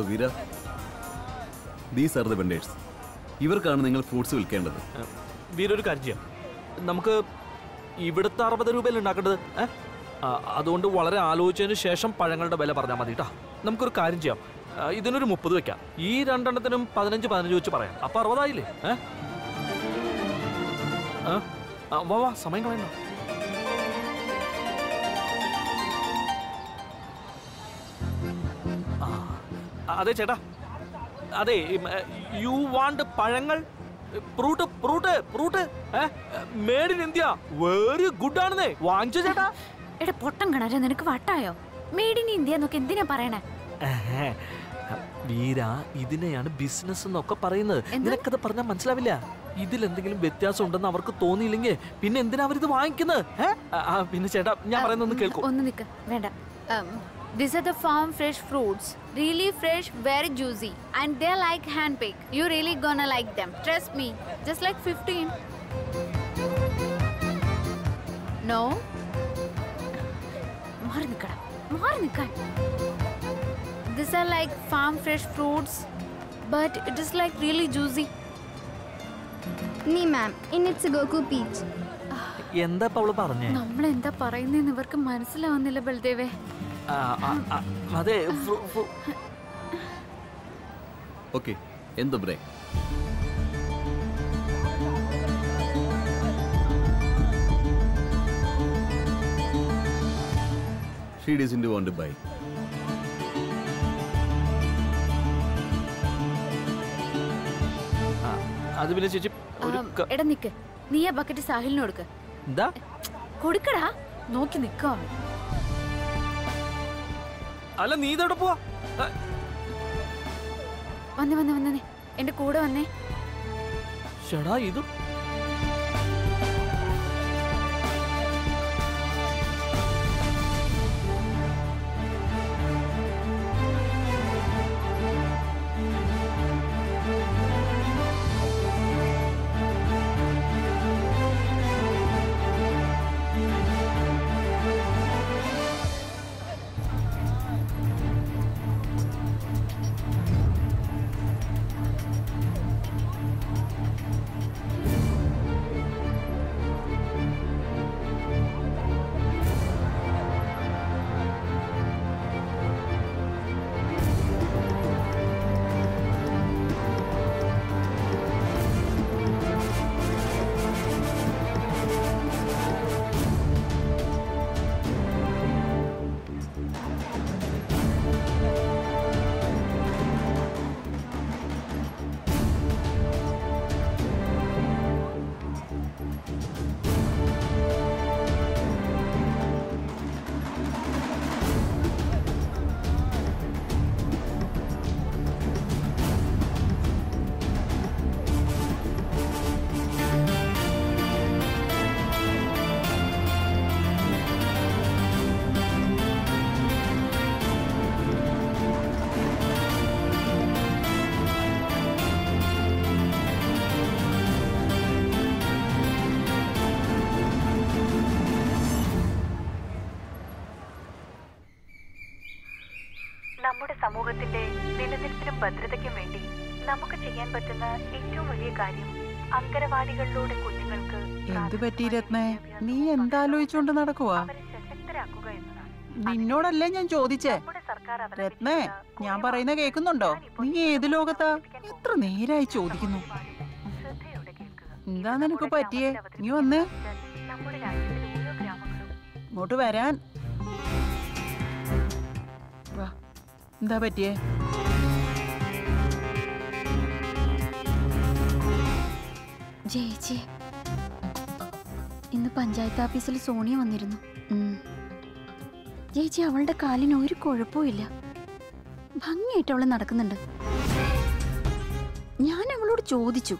So Veera these are the vendors ഇവർക്കാണ് നിങ്ങൾ fruits വിൽക്കേണ്ടത്. വീര ഒരു കാര്യം നമുക്ക് ഇവിടുത്തെ അറുപത് രൂപയിൽ ഉണ്ടാക്കേണ്ടത്? അതുകൊണ്ട് വളരെ ആലോചിച്ചതിന് ശേഷം പഴങ്ങളുടെ വില പറഞ്ഞാൽ മതി കേട്ടോ നമുക്കൊരു കാര്യം ചെയ്യാം. ഇതിനൊരു മുപ്പത് വെക്കാം. ഈ രണ്ടെണ്ണത്തിനും പതിനഞ്ച് പതിനഞ്ച് വെച്ച് പറയാം. അപ്പൊ അറുപതായില്ലേ? ഏ? വാ വാ സമയം കളയണ്ട. അതെ ചേട്ടാ. അതെ യു വാണ്ട് പഴങ്ങൾ fruit fruit fruit made in India. Very good ആണെന്നേ വാങ്ങിച്ചു ചേട്ടാ. എടാ പൊട്ടം കിണറ് നിനക്ക് വട്ടായോ? മേഡ് ഇൻ ഇന്ത്യ എന്നൊക്കെ എന്തിനാ പറയണേ. വീര ഇതിനെയാണ് ബിസിനസ് എന്നൊക്കെ പറയുന്നത്? നിനക്കത് പറഞ്ഞാൽ മനസ്സിലാവില്ല? ഇതിൽ എന്തെങ്കിലും വ്യത്യാസം ഉണ്ടെന്ന് അവർക്ക് തോന്നിയില്ലെങ്കിൽ പിന്നെ എന്തിനാ അവരിത് വാങ്ങിക്കുന്നത്? പിന്നെ ചേട്ടാ ഞാൻ പറയുന്നത് ഒന്ന് കേൾക്കൂ. ഒന്ന് നിക്ക് വേണ്ട. This are the farm fresh fruits they like hand pick you really gonna like them trust me just like fifteen no മാറി നിക്കടാ മാറി നിക്കാൻ this are like farm fresh fruits but it is like really juicy Nee, ma'am. In it's a Goku peach. എന്താ അവൾ പറഞ്ഞേ? നമ്മൾ എന്താ പറയുന്നതെന്ന് ഇവർക്ക് മനസ്സിലാവുന്നില്ല ബൽദേവേ. അതെ ഓക്കെ എന്ത് break she doesn't want buy ആ, അത് പിന്നെ ചേച്ചി ഒരു ആം, എടാ നിക്ക് നീ ആ ബക്കറ്റ് സാഹിലിന് കൊടുക്ക. എന്താ? കൊടുക്കടാ നോക്കി നിക്കോ. അല്ല നീ ഇതെവിടെ പോവാ? വന്നേ വന്നേ വന്നേ എന്റെ കൂടെ വന്നേ. ഇത് നമ്മുടെ സമൂഹത്തിന്റെ നിലനിൽപ്പിനും ഭദ്രതയ്ക്കും വേണ്ടി നമുക്ക് ചെയ്യാൻ പറ്റുന്ന ഏറ്റവും വലിയ കാര്യം അങ്കനവാടികളിലൂടെ കുട്ടികൾക്ക് എന്ത് പറ്റി രത്നേ? നീ എന്താലോചിച്ചോണ്ട് നടക്കുവാ? എന്നതാണ്. നിന്നോടല്ലേ ഞാൻ ചോദിച്ചേ? രത്നേ ഞാൻ പറയുന്ന കേൾക്കുന്നുണ്ടോ? നീ ഏത് ലോകത്താ? എത്ര നേരായി ചോദിക്കുന്നു. എന്താ നിനക്ക് പറ്റിയേ? നീ വന്ന്? ഇങ്ങോട്ട് വരാൻ എന്താ പറ്റിയേ? ജയിച്ചി. ഇന്ന് പഞ്ചായത്ത് ഓഫീസിൽ സോണിയ വന്നിരുന്നു. ജയിച്ചി ചേച്ചി അവളുടെ കാലിന് ഒരു കുഴപ്പമില്ല ഭംഗിയായിട്ട് അവൾ നടക്കുന്നുണ്ട്. ഞാൻ അവളോട് ചോദിച്ചു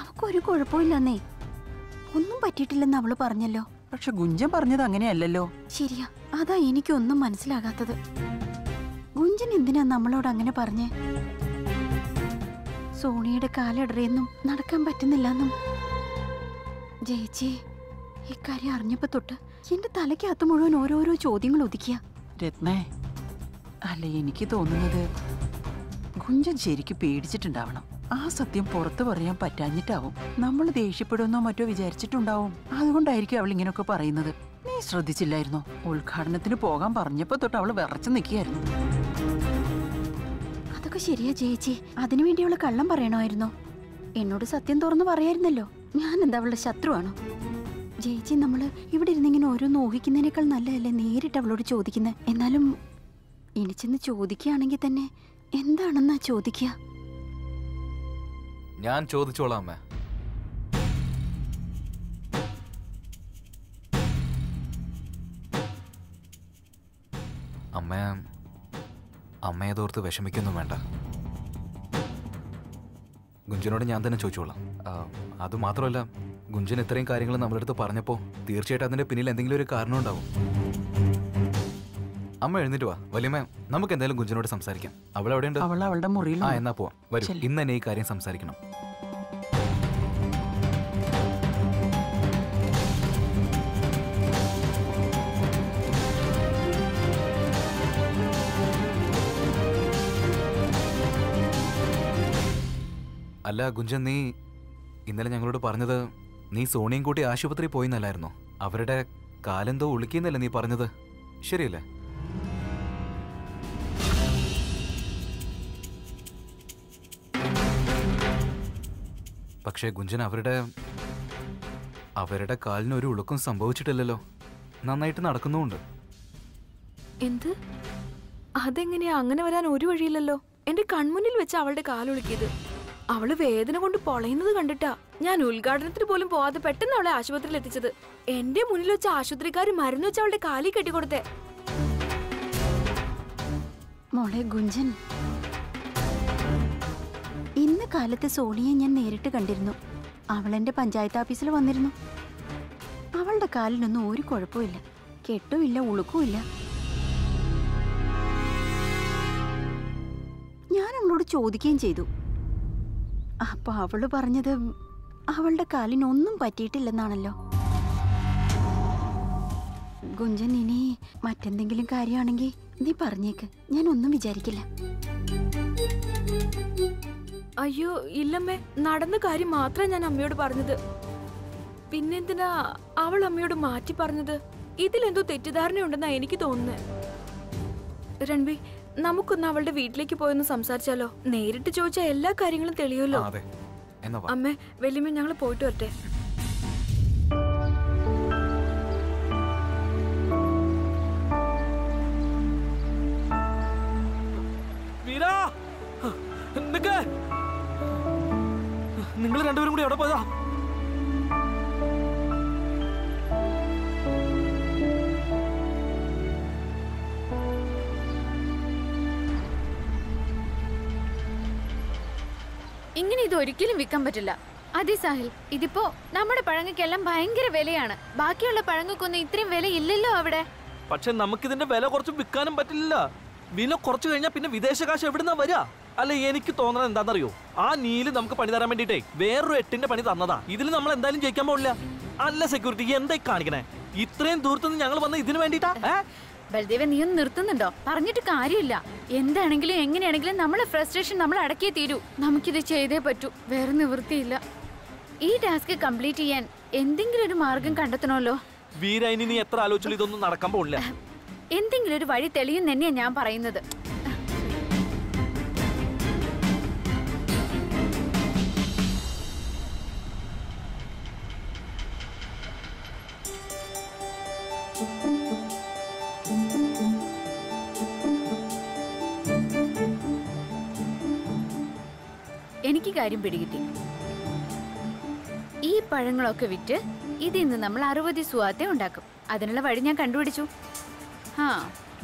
അവക്കൊരു കുഴപ്പമില്ലെന്നേ ഒന്നും പറ്റിയിട്ടില്ലെന്ന് അവൾ പറഞ്ഞല്ലോ? പക്ഷെ ഗുഞ്ചൻ പറഞ്ഞത് അങ്ങനെയല്ലല്ലോ. ശരിയാ അതാ എനിക്കൊന്നും മനസ്സിലാകാത്തത്. എന്തിനാ നമ്മളോട് അങ്ങനെ പറഞ്ഞേ? സോണിയുടെ കാലിടറിയെന്നും നടക്കാൻ പറ്റുന്നില്ലെന്നും. ജയച്ചി ഇക്കാര്യം അറിഞ്ഞപ്പോ തൊട്ട് എന്റെ തലയ്ക്കകത്ത് മുഴുവൻ ഓരോരോ ചോദ്യങ്ങൾ ഒതുക്കിയ. രത്നേ അല്ല എനിക്ക് തോന്നുന്നത് കുഞ്ചൻ ശരിക്ക് പേടിച്ചിട്ടുണ്ടാവണം. ആ സത്യം പുറത്തു പറയാൻ പറ്റാഞ്ഞിട്ടാവും നമ്മൾ ദേഷ്യപ്പെടുമെന്നോ മറ്റോ വിചാരിച്ചിട്ടുണ്ടാവും. അതുകൊണ്ടായിരിക്കും അവൾ ഇങ്ങനെയൊക്കെ പറയുന്നത്. നീ ശ്രദ്ധിച്ചില്ലായിരുന്നോ? ഉദ്ഘാടനത്തിന് പോകാൻ പറഞ്ഞപ്പോ തൊട്ട് അവൾ വിറച്ചു നിൽക്കുകയായിരുന്നു. അതൊക്കെ ശരിയാ ചേച്ചി. അതിനു വേണ്ടിയുള്ള കള്ളം പറയണമായിരുന്നോ. എന്നോട് സത്യം തുറന്നു പറയായിരുന്നല്ലോ. ഞാൻ എന്താ അവളുടെ ശത്രുവാണോ? ചേച്ചി നമ്മൾ ഇവിടെ ഇരുന്നിങ്ങനെ ഓരോന്ന് ഊഹിക്കുന്നതിനേക്കാൾ നല്ലതല്ലേ നേരിട്ട് അവളോട് ചോദിക്കുന്നത് എന്നാലും ഇനി ചെന്ന് ചോദിക്കുകയാണെങ്കിൽ തന്നെ എന്താണെന്നാ ചോദിക്കുക? ഞാൻ ചോദിച്ചോളാം അമ്മ. അമ്മ അമ്മയതോർത്ത് വിഷമിക്കൊന്നും വേണ്ട. ഗുഞ്ചനോട് ഞാൻ തന്നെ ചോദിച്ചോളാം. ആ, അത് മാത്രമല്ല ഗുഞ്ചൻ ഇത്രയും കാര്യങ്ങൾ നമ്മളെടുത്ത് പറഞ്ഞപ്പോൾ തീർച്ചയായിട്ടും അതിന്റെ പിന്നിൽ എന്തെങ്കിലും ഒരു കാരണം ഉണ്ടാവും. അമ്മ എഴുന്നേറ്റ് വാ. വലിയമ്മ നമുക്ക് എന്തായാലും ഗുഞ്ചനോട് സംസാരിക്കാം. അവൾ എവിടെയുണ്ട്? അവൾ അവളുടെ മുറിയിൽ ആ എന്നാ പോവാം. വരും ഇന്ന് തന്നെ ഈ കാര്യം സംസാരിക്കണം. അല്ല ഗുഞ്ചൻ നീ ഇന്നലെ ഞങ്ങളോട് പറഞ്ഞത് നീ സോണിയും കൂട്ടി ആശുപത്രി പോയിന്നല്ലായിരുന്നോ? അവരുടെ കാലെന്തോ ഉളിക്കുന്നല്ലേ നീ പറഞ്ഞത്. ശരിയല്ലേ? പക്ഷേ ഗുഞ്ചൻ അവരുടെ അവരുടെ കാലിന് ഒരു ഉളുക്കും സംഭവിച്ചിട്ടില്ലല്ലോ. നന്നായിട്ട് നടക്കുന്നുമുണ്ട്. എന്ത്? അതെങ്ങനെയാ? അങ്ങനെ വരാൻ ഒരു വഴിയില്ലല്ലോ. എന്റെ കൺമുന്നിൽ വെച്ച് അവളുടെ കാലൊളുക്കിയത്. അവൾ വേദന കൊണ്ട് പൊളയുന്നത് കണ്ടിട്ടാ ഞാൻ ഉദ്ഘാടനത്തിന് പോലും പോവാതെ പെട്ടെന്ന് അവളെ ആശുപത്രിയിൽ എത്തിച്ചത്. എന്റെ മുന്നിൽ വെച്ച ആശുപത്രിക്കാർ മരുന്ന് വെച്ച് അവളുടെ കാലിൽ കെട്ടിക്കൊടുത്തേ. മോളെ ഗുഞ്ചൻ. ഇന്ന് കാലത്ത് സോണിയെ ഞാൻ നേരിട്ട് കണ്ടിരുന്നു. അവൾ എന്റെ പഞ്ചായത്ത് ഓഫീസിൽ വന്നിരുന്നു. അവളുടെ കാലിനൊന്നും ഒരു കുഴപ്പമില്ല കെട്ടുമില്ല ഉളുക്കുമില്ല. ഞാൻ അവളോട് ചോദിക്കുകയും ചെയ്തു. അപ്പൊ അവൾ പറഞ്ഞത് അവളുടെ കാലിനൊന്നും പറ്റിയിട്ടില്ലെന്നാണല്ലോ. ഗുഞ്ചൻ ഇനി മറ്റെന്തെങ്കിലും കാര്യമാണെങ്കിൽ നീ പറഞ്ഞേക്ക്. ഞാൻ ഒന്നും വിചാരിക്കില്ല. അയ്യോ ഇല്ലമ്മേ. നടന്ന കാര്യം മാത്രം ഞാൻ അമ്മയോട് പറഞ്ഞത്. പിന്നെന്തിനാ അവൾ അമ്മയോട് മാറ്റി പറഞ്ഞത്? ഇതിലെന്തോ തെറ്റിദ്ധാരണയുണ്ടെന്നാ എനിക്ക് തോന്നുന്നത് രൺബി നമുക്കൊന്ന് അവളുടെ വീട്ടിലേക്ക് പോയൊന്ന് സംസാരിച്ചാലോ? നേരിട്ട് ചോദിച്ചാൽ എല്ലാ കാര്യങ്ങളും തെളിയുമല്ലോ. അതെ. എന്നാ അമ്മേ വലിയമ്മ ഞങ്ങൾ പോയിട്ട് വരട്ടെ. നിങ്ങൾ രണ്ടുപേരും കൂടി എവിടെ പോയതാ? ഒരിക്കലും വിൽക്കാൻ പറ്റില്ല. അതെ സാഹിൽ. ഇതിപ്പോ നമ്മുടെ പഴങ്ങൾക്കെല്ലാം ഭയങ്കര വിലയാണ്. ബാക്കിയുള്ള പഴങ്ങൾക്കൊന്നും ഇത്രയും വില ഇല്ലല്ലോ അവിടെ. പക്ഷെ നമുക്കിതിന്റെ വില കുറച്ച് വിൽക്കാനും പറ്റില്ല. വില കുറച്ച് കഴിഞ്ഞാൽ പിന്നെ വിദേശ കാശ് എവിടുന്നാ വരിക അല്ല എനിക്ക് തോന്നണത് എന്താണെന്നറിയോ ആ നീൽ നമുക്ക് പണി തരാൻ വേണ്ടിട്ടേ വേറൊരു എട്ടിന്റെ പണി തന്നതാ. ഇതിൽ നമ്മൾ എന്തായാലും ജയിക്കാൻ പോകില്ല അല്ല സെക്യൂരിറ്റി എന്തായി കാണിക്കണേ? ഇത്രയും ദൂരത്തുനിന്ന് ഞങ്ങൾ വന്ന ഇതിന് വേണ്ടിട്ടാ ബൽദേവ നീ ഒന്ന് നിർത്തുന്നുണ്ടോ? പറഞ്ഞിട്ട് കാര്യമില്ല. എന്താണെങ്കിലും എങ്ങനെയാണെങ്കിലും നമ്മളെ ഫ്രസ്ട്രേഷൻ നമ്മൾ അടക്കിയേ തീരൂ. നമുക്കിത് ചെയ്തേ പറ്റൂ. വേറെ നിവൃത്തിയില്ല. ഈ ടാസ്ക് കംപ്ലീറ്റ് ചെയ്യാൻ എന്തെങ്കിലും ഒരു മാർഗം കണ്ടെത്തണമല്ലോ? വീരായി നീ എത്ര ആലോചിച്ചാലും ഇതൊന്നും നടക്കാൻ പോകില്ല എന്തെങ്കിലും ഒരു വഴി തെളിയും തന്നെയാ ഞാൻ പറയുന്നത്. കാര്യം പിടികിട്ടി. ഈ പഴങ്ങളൊക്കെ വിറ്റ് ഇതിൽ നിന്ന് നമ്മൾ അറുപത് സുവാത്തെ ഉണ്ടാക്കും. അതിനുള്ള വഴി ഞാൻ കണ്ടുപിടിച്ചു. ആ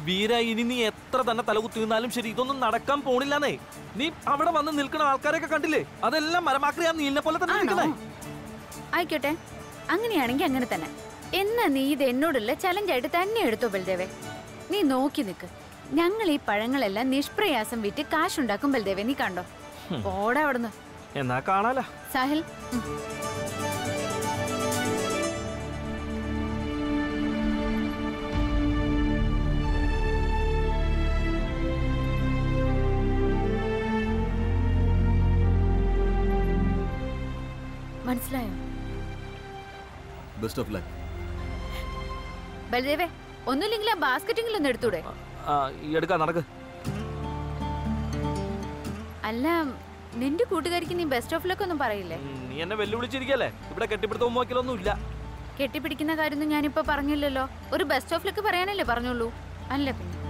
വീര ഇനി നീ എത്ര തന്നെ തലകുത്തി നിന്നാലും ശരി ഇതൊന്നും നടക്കാൻ പോണില്ലെന്നേ. നീ അവിടെ വന്ന് നിൽക്കുന്ന ആൾക്കാരൊക്കെ കണ്ടില്ലേ? അതെല്ലാം മരമാക്രിയാ നീലിനെ പോലെ തന്നെ നിൽക്കണേ ആയിക്കോട്ടെ. അങ്ങനെയാണെങ്കിൽ അങ്ങനെ തന്നെ. എന്നാ നീ ഇത് എന്നോടുള്ള ചലഞ്ചായിട്ട് തന്നെ എടുത്തോ ബൽദേവേ? നീ നോക്കി നിൽക്ക് ഞങ്ങൾ ഈ പഴങ്ങളെല്ലാം നിഷ്പ്രയാസം വിറ്റ് കാശുണ്ടാക്കും ബൽദേവേ. നീ കണ്ടോ? ഓടാ അവിടുന്ന്. എന്നാ കാണാലോ. സാഹിൽ. മനസ്സിലായോ? ബെസ്റ്റ് ഓഫ് ലക്ക് ബലദേവേ ഒന്നുമില്ലെങ്കിൽ ആ ബാസ്ക്കറ്റെങ്കിലും ഒന്ന് എടുത്തൂടെ? എടുക്കാം നടക്ക്. അല്ല നിന്റെ കൂട്ടുകാരിക്ക് നീ ബെസ്റ്റ് ഓഫ് ലക്ക് ഒന്നും പറയില്ലേ? നീ എന്നെ വെല്ലുവിളിച്ചിരിക്കല്ലേ? ഇവിടെ കെട്ടിപ്പിടുത്തവും നോക്കിയാലൊന്നും ഇല്ല കെട്ടിപ്പിടിക്കുന്ന കാര്യമൊന്നും ഞാനിപ്പോ പറഞ്ഞില്ലല്ലോ. ഒരു ബെസ്റ്റ് ഓഫ് ലക്ക് പറയാനല്ലേ പറഞ്ഞുള്ളൂ? അല്ലേ പിന്നെ.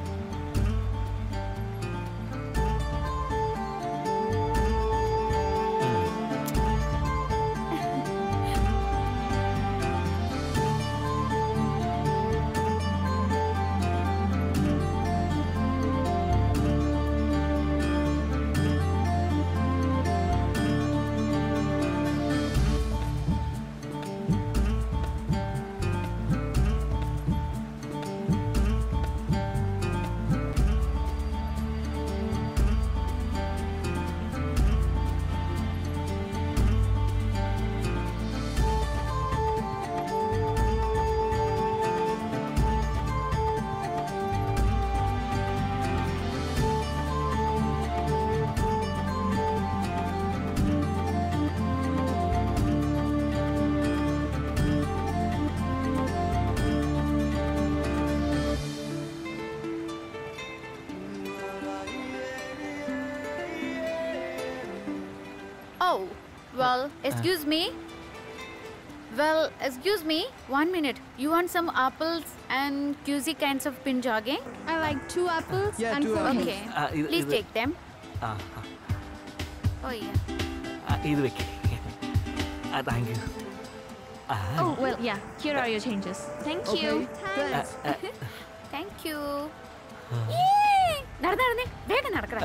well, excuse me. Well, excuse me. One minute. You want some apples and QC kinds of pinjage? I like two apples Yeah, and two four apples. Okay. ആ, ഇത് Please ഇത് take them. ആ, ആ, Oh, yeah. ആ, ഇത് വെക്കേ thank you Oh, well, yeah. Here are your changes. Thank you. Thanks. Thank you. Yay! നടന്ന് നടന്നേ വേഗം നടക്കണേ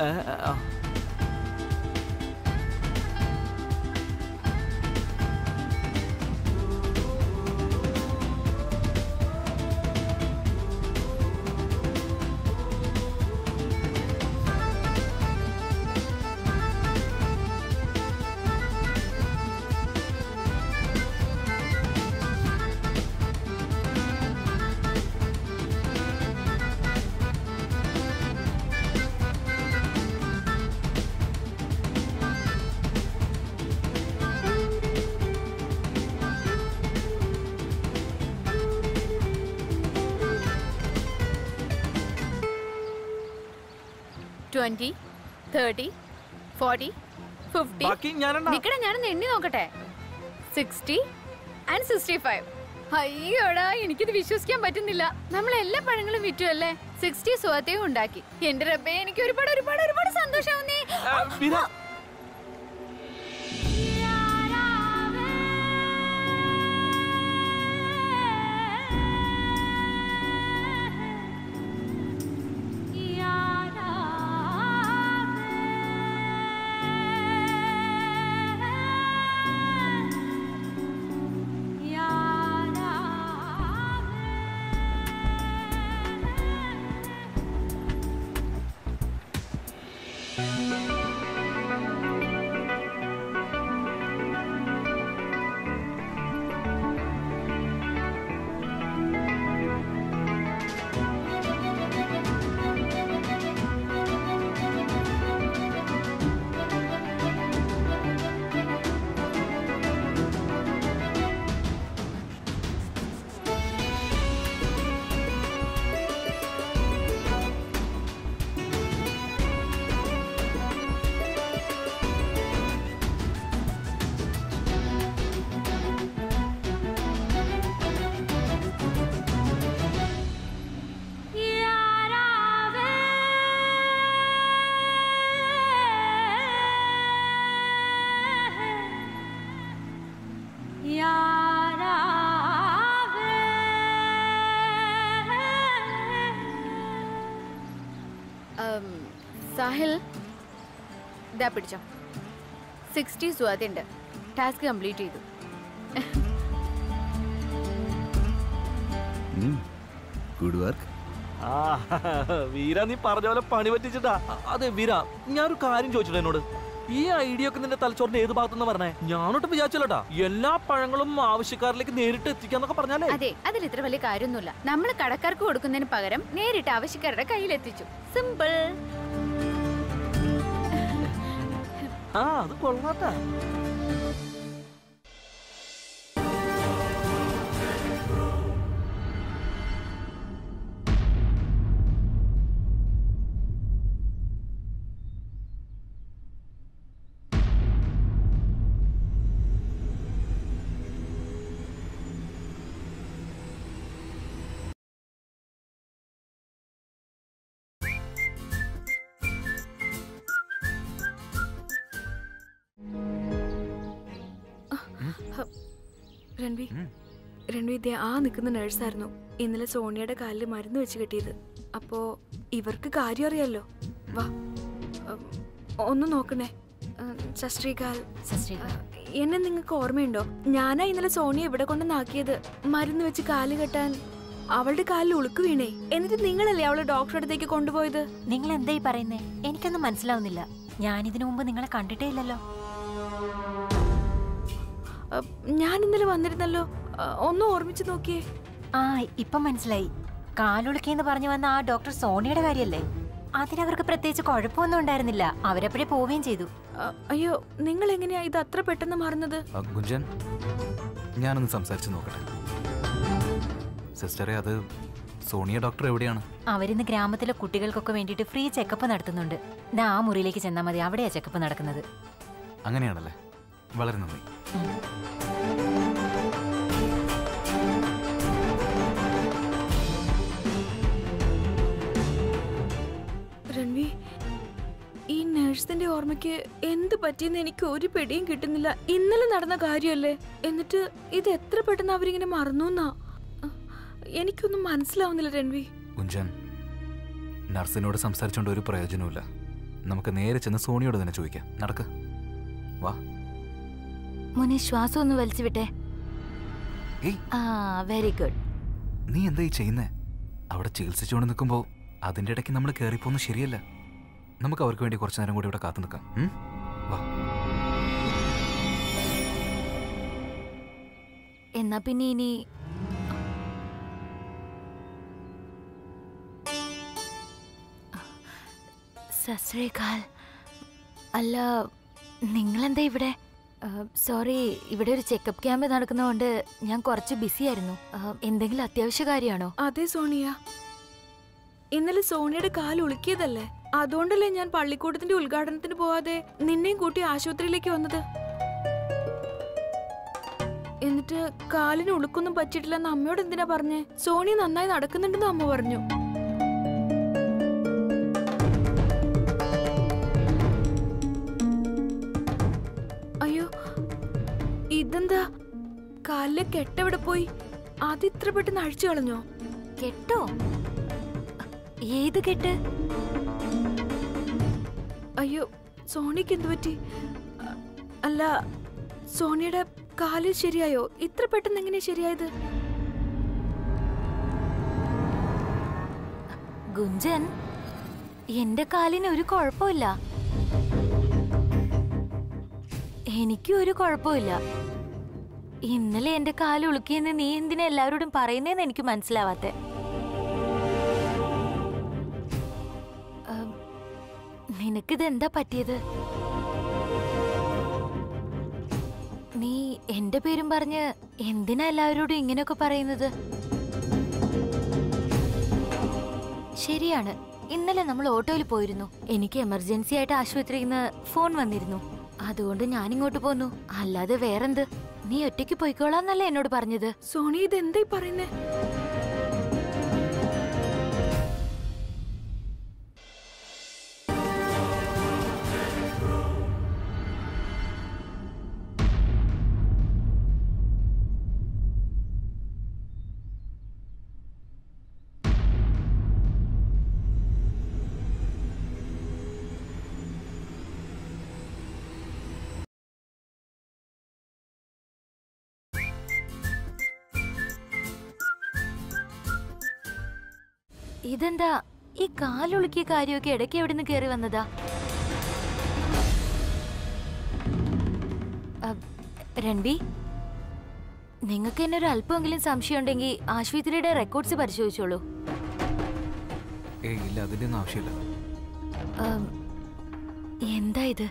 ട്വന്റി തേർട്ടി ഫോർട്ടി ഫിഫ്റ്റി നിക്കടെ ഞാനൊന്ന് എണ്ണി നോക്കട്ടെ. സിക്സ്റ്റി ആൻഡ് സിക്സ്റ്റി ഫൈവ് അയ്യോടാ എനിക്കിത് വിശ്വസിക്കാൻ പറ്റുന്നില്ല. നമ്മൾ എല്ലാ പഴങ്ങളും വിറ്റു അല്ലേ സിക്സ്റ്റി സുഖത്തെയും ഉണ്ടാക്കി. എന്റെ റബ്ബേ എനിക്ക് ഒരുപാട് ഒരുപാട് ഒരുപാട് സന്തോഷാവുന്നേ സാഹിൽ. ഇതാ പിടിച്ചോ. സിക്സ്റ്റി സ്വാതിണ്ട് ടാസ്ക് കംപ്ലീറ്റ് ചെയ്തു. ഗുഡ് വർക്ക് ആ വീര നീ പറഞ്ഞ പോലെ പണി പറ്റിച്ചിട്ടാ. അതെ വീര ഞാനൊരു കാര്യം ചോദിച്ചിട്ട് എന്നോട്. ഈ ഐഡിയ ഒക്കെ നിന്റെ തലച്ചോറിന്റെ ഏത് ഭാഗത്തുനിന്ന് പറഞ്ഞേ ഞാനോട്ട് വിചാരിച്ചല്ലോട്ടാ. എല്ലാ പഴങ്ങളും ആവശ്യക്കാരിലേക്ക് നേരിട്ട് എത്തിക്കാന്നൊക്കെ പറഞ്ഞാലേ. അതെ അതിൽ ഇത്ര വലിയ കാര്യമൊന്നുമില്ല. നമ്മൾ കടക്കാർക്ക് കൊടുക്കുന്നതിന് പകരം നേരിട്ട് ആവശ്യക്കാരുടെ കയ്യിൽ എത്തിച്ചു സിമ്പിൾ ആ അത് കൊള്ളാട്ടാ രൺവി. രൺവി ദേ ആ നിൽക്കുന്ന നേഴ്സായിരുന്നു. ഇന്നലെ സോണിയയുടെ കാലിൽ മരുന്ന് വെച്ച് കെട്ടിയത്. അപ്പോ ഇവർക്ക് കാര്യം അറിയാലോ? വാ. ഒന്ന് നോക്കണേ. ശശ്രീകാൽ എന്നെ നിങ്ങൾക്ക് ഓർമ്മയുണ്ടോ? ഞാനാ ഇന്നലെ സോണിയ ഇവിടെ കൊണ്ടുവന്നാക്കിയത്. മരുന്ന് വെച്ച് കാൽ കെട്ടാൻ അവളുടെ കാലിൽ ഉളുക്ക് വീണേ എന്നിട്ട് നിങ്ങളല്ലേ അവളെ ഡോക്ടറുടെ അടുത്തേക്ക് കൊണ്ടുപോയത്? നിങ്ങൾ എന്തായി പറയുന്നേ? എനിക്കൊന്നും മനസ്സിലാവുന്നില്ല. ഞാൻ ഇതിനു മുമ്പ് നിങ്ങളെ കണ്ടിട്ടേ ഇല്ലല്ലോ. ഞാൻ ഇന്നലെ വന്നിരുന്നല്ലോ. ഒന്ന് ഓർമ്മിച്ച് നോക്കിയേ. ആ ഇപ്പൊ മനസ്സിലായി. കാലുളുക്കിന്ന് പറഞ്ഞു വന്ന ആ ഡോക്ടർ സോണിയുടെ കാര്യല്ലേ? അതിനവർക്ക് പ്രത്യേകിച്ച് കുഴപ്പമൊന്നും ഉണ്ടായിരുന്നില്ല. അവരപ്പോഴേ പോവുകയും ചെയ്തു. അയ്യോ നിങ്ങൾ എങ്ങനെയാ ഇത് അത്ര പെട്ടെന്ന് മാറുന്നത്? ഗുഞ്ചൻ ഞാനൊന്ന് സംസാരിച്ചു നോക്കട്ടെ. സിസ്റ്ററെ അത് സോണിയ ഡോക്ടർ എവിടെയാണ്? അവരിന്ന് ഗ്രാമത്തിലെ കുട്ടികൾക്കൊക്കെ വേണ്ടിയിട്ട് ഫ്രീ ചെക്കപ്പ് നടത്തുന്നുണ്ട്. ആ മുറിയിലേക്ക് ചെന്നാൽ മതി. അവിടെയാ ചെക്കപ്പ് നടക്കുന്നത്. അങ്ങനെയാണല്ലേ? വളരെ നന്ദി. രൺവി ഈ നഴ്സിന്റെ ഓർമ്മയ്ക്ക് എന്ത് പറ്റിയെന്ന് എനിക്ക് ഒരു പെടിയും കിട്ടുന്നില്ല. ഇന്നലെ നടന്ന കാര്യമല്ലേ? എന്നിട്ട് ഇത് എത്ര പെട്ടെന്ന് അവരിങ്ങനെ മറന്നു എനിക്കൊന്നും മനസ്സിലാവുന്നില്ല രൺവി. കുഞ്ചൻ നർസിനോട് സംസാരിച്ചുകൊണ്ട് ഒരു പ്രയോജനവും നമുക്ക് നേരെ ചെന്ന് സോണിയോട് തന്നെ ചോദിക്കാം. നടക്ക്. വാ. മുനി ശ്വാസം ഒന്ന് വലിച്ചു വിട്ടെ ആ വെരി ഗുഡ് നീ എന്താ ഈ ചെയ്യുന്നേ? അവിടെ ചികിത്സിച്ചുകൊണ്ട് നിൽക്കുമ്പോൾ അതിന്റെ ഇടയ്ക്ക് നമ്മൾ കയറിപ്പോന്ന് ശരിയല്ല. നമുക്ക് അവർക്ക് വേണ്ടി കുറച്ചു നേരം കൂടി ഇവിടെ കാത്തു നിൽക്കാം? വാ. എന്നാ പിന്നെ ഇനി സസ്രേകാൽ അല്ല നിങ്ങളെന്താ ഇവിടെ? സോറി ഇവിടെ ഒരു ചെക്കപ്പ് ക്യാമ്പ് നടക്കുന്നതുകൊണ്ട് ഞാൻ കുറച്ച് ബിസി ആയിരുന്നു. എന്തെങ്കിലും അത്യാവശ്യ കാര്യമാണോ? അതെ സോണിയ. ഇന്നലെ സോണിയുടെ കാൽ ഉളുക്കിയതല്ലേ? അതുകൊണ്ടല്ലേ ഞാൻ പള്ളിക്കൂടത്തിന്റെ ഉദ്ഘാടനത്തിന് പോവാതെ നിന്നെയും കൂട്ടി ആശുപത്രിയിലേക്ക് വന്നത്? എന്നിട്ട് കാലിന് ഉളുക്കൊന്നും പറ്റിയിട്ടില്ലെന്ന് അമ്മയോട് എന്തിനാ പറഞ്ഞേ? സോണി നന്നായി നടക്കുന്നുണ്ടെന്ന് അമ്മ പറഞ്ഞു. ഇതെന്താ കാലിലെ കെട്ടവിടെ പോയി? അത് ഇത്ര പെട്ടെന്ന് അഴിച്ചു കളഞ്ഞോ? കെട്ടോ? ഏത് കെട്ട്? അയ്യോ സോണിക്ക് എന്തു പറ്റി? അല്ല സോണിയുടെ കാലിൽ ശരിയായോ? ഇത്ര പെട്ടെന്ന് എങ്ങനെയാ ശരിയായത്? ഗുഞ്ചൻ എന്റെ കാലിന് ഒരു കുഴപ്പമില്ല. എനിക്കും ഒരു കുഴപ്പമില്ല. ഇന്നലെ എന്റെ കാൽ ഉളുക്കിയെന്ന് നീ എന്തിനാ എല്ലാവരോടും പറയുന്നതെന്ന് എനിക്ക് മനസ്സിലാവാത്തെ. നിനക്കിത് എന്താ പറ്റിയത്? നീ എന്റെ പേരും പറഞ്ഞ് എന്തിനാ എല്ലാവരോടും ഇങ്ങനെയൊക്കെ പറയുന്നത്? ശരിയാണ് ഇന്നലെ നമ്മൾ ഓട്ടോയിൽ പോയിരുന്നു. എനിക്ക് എമർജൻസി ആയിട്ട് ആശുപത്രിയിൽ നിന്ന് ഫോൺ വന്നിരുന്നു. അതുകൊണ്ട് ഞാൻ ഇങ്ങോട്ട് പോന്നു. അല്ലാതെ വേറെന്ത്? നീ ഒറ്റയ്ക്ക് പോയിക്കോളാന്നല്ലേ എന്നോട് പറഞ്ഞത്? സോണി ഇത് എന്തായി പറയുന്നേ? ഇതെന്താ? ഈ കാലൊളുക്കിയ കാര്യമൊക്കെ ഇടയ്ക്ക് എവിടെ നിന്ന് കയറി വന്നതാ രൺബി? രൺവി നിങ്ങൾക്ക് എന്നെ ഒരു അല്പമെങ്കിലും സംശയം ഉണ്ടെങ്കിൽ ആശുപത്രിയുടെ റെക്കോർഡ്സ് പരിശോധിച്ചോളൂ. എന്താ ഇത്?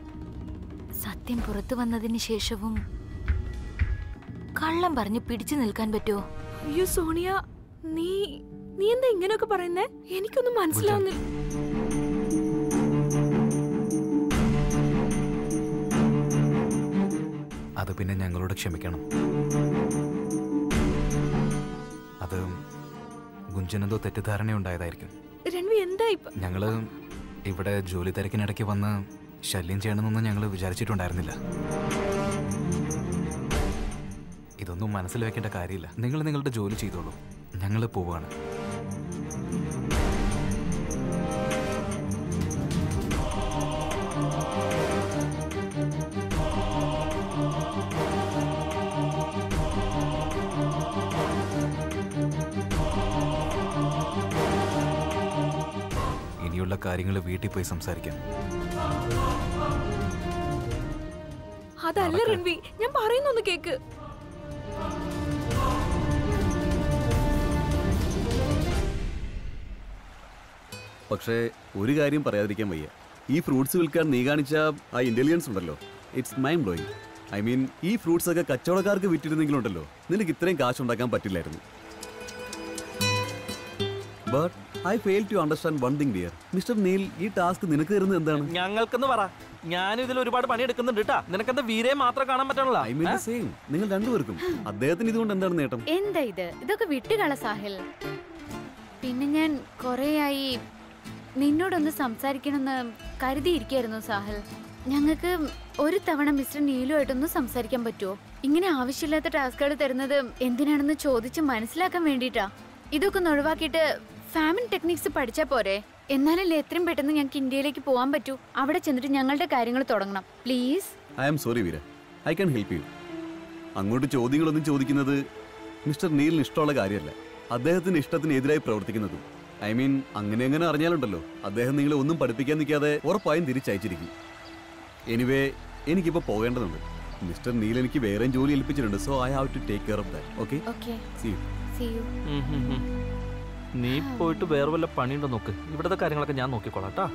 സത്യം പുറത്തു വന്നതിന് ശേഷവും കള്ളം പറഞ്ഞ് പിടിച്ചു നിൽക്കാൻ പറ്റുമോ? അയ്യോ സോണിയ നീ നീ എന്താ ഇങ്ങനെയൊക്കെ പറയുന്നേ? എനിക്കൊന്നും മനസ്സിലാവുന്നില്ല. അത് പിന്നെ ഞങ്ങളോട് ക്ഷമിക്കണം. അത് ഗുഞ്ചനെന്തോ തെറ്റിദ്ധാരണയുണ്ടായതായിരിക്കും രൺവി എന്താ ഇപ്പൊ ഞങ്ങൾ ഇവിടെ ജോലി തിരക്കിനിടയ്ക്ക് വന്ന് ശല്യം ചെയ്യണമെന്നൊന്നും ഞങ്ങൾ വിചാരിച്ചിട്ടുണ്ടായിരുന്നില്ല. ഇതൊന്നും മനസ്സിൽ വെക്കേണ്ട കാര്യമില്ല. നിങ്ങൾ നിങ്ങളുടെ ജോലി ചെയ്തോളൂ. ഞങ്ങൾ പോവാണ്. കാര്യങ്ങൾ വീട്ടിൽ പോയി സംസാരിക്കാം. അതല്ല രൺവി ഞാൻ പറയുന്നൊന്ന് കേക്ക്. പക്ഷേ ഒരു കാര്യം പറയാതിരിക്കാൻ വയ്യ. ഈ ഫ്രൂട്ട്സ് വിൽക്കാൻ നീ കാണിച്ച ആ ഇന്റലിജൻസ് ഉണ്ടല്ലോ. It's mind blowing I mean ഈ ഫ്രൂട്ട്സ് ഒക്കെ കച്ചവടക്കാർക്ക് വിറ്റിരുന്നെങ്കിലുണ്ടല്ലോ. നിനക്ക് ഇത്രയും കാശ് ഉണ്ടാക്കാൻ പറ്റില്ലായിരുന്നു. But I fail to understand one thing dear mister Neel ഈ ടാസ്ക് നിനക്ക് തരുന്നത് എന്താണ്? ഞങ്ങൾക്കെന്ന് പറ. ഞാൻ ഇതിൽ ഒരുപാട് പണി എടുക്കുന്നുണ്ട് കേട്ടാ നിനക്കെന്താ വീരയെ മാത്രം കാണാൻ പറ്റണല്ലോ ഐ മീൻ സെയിം നിങ്ങൾ രണ്ടുപേർക്കും. അദ്ദേഹത്തിന് ഇതുകൊണ്ട് എന്താണ് നേട്ടം? എന്താ ഇത്? ഇതൊക്കെ വിട്ടുകള സാഹിൽ. പിന്നെ ഞാൻ കുറേയായി നിന്നോടൊന്ന് സംസാരിക്കണമെന്ന് കരുതിയിരിക്കായിരുന്നു സാഹിൽ. ഞങ്ങൾക്ക് ഒരു തവണ മിസ്റ്റർ നീലുമായിട്ടൊന്ന് സംസാരിക്കാൻ പറ്റുമോ ഇങ്ങനെ ആവശ്യമില്ലാത്ത ടാസ്കുകൾ തരുന്നത് എന്തിനാണെന്ന് ചോദിച്ച് മനസ്സിലാക്കാൻ വേണ്ടിയിട്ടാ. ഇതൊക്കെ ഒന്ന് ഒഴിവാക്കിയിട്ട് ഫാമിലി ടെക്നിക്സ് പഠിച്ചാ പോരെ. എന്നാലല്ലേ എത്രയും പെട്ടെന്ന് ഞങ്ങൾക്ക് ഇന്ത്യയിലേക്ക് പോകാൻ പറ്റൂ. അവിടെ ചെന്നിട്ട് ഞങ്ങളുടെ കാര്യങ്ങൾ തുടങ്ങണം. Please I am sorry Veera I can help you അങ്ങോട്ട് ചോദ്യങ്ങളൊന്നും ചോദിക്കുന്നത് മിസ്റ്റർ നീലിന് ഇഷ്ടമുള്ള കാര്യമല്ല. അദ്ദേഹത്തിന്റെ ഇഷ്ടത്തിന് എതിരായി പ്രവർത്തിക്കുന്നതും. ഐ മീൻ അങ്ങനെ അങ്ങനെ അറിഞ്ഞാലുണ്ടല്ലോ. അദ്ദേഹം നിങ്ങളെ ഒന്നും പഠിപ്പിക്കാൻ നിൽക്കാതെ ഉറപ്പായും തിരിച്ചയച്ചിരിക്കും. എനിവേ എനിക്കിപ്പോൾ പോകേണ്ടതുണ്ട്. മിസ്റ്റർ നീൽ എനിക്ക് വേറെയും ജോലി ഏൽപ്പിച്ചിട്ടുണ്ട് so I have to take care of that okay okay you see you. നീ പോയിട്ട് വേറെ വല്ല പണിയുണ്ടോ നോക്ക്. ഇവിടുത്തെ കാര്യങ്ങളൊക്കെ ഞാൻ നോക്കിക്കോളാം കേട്ടാ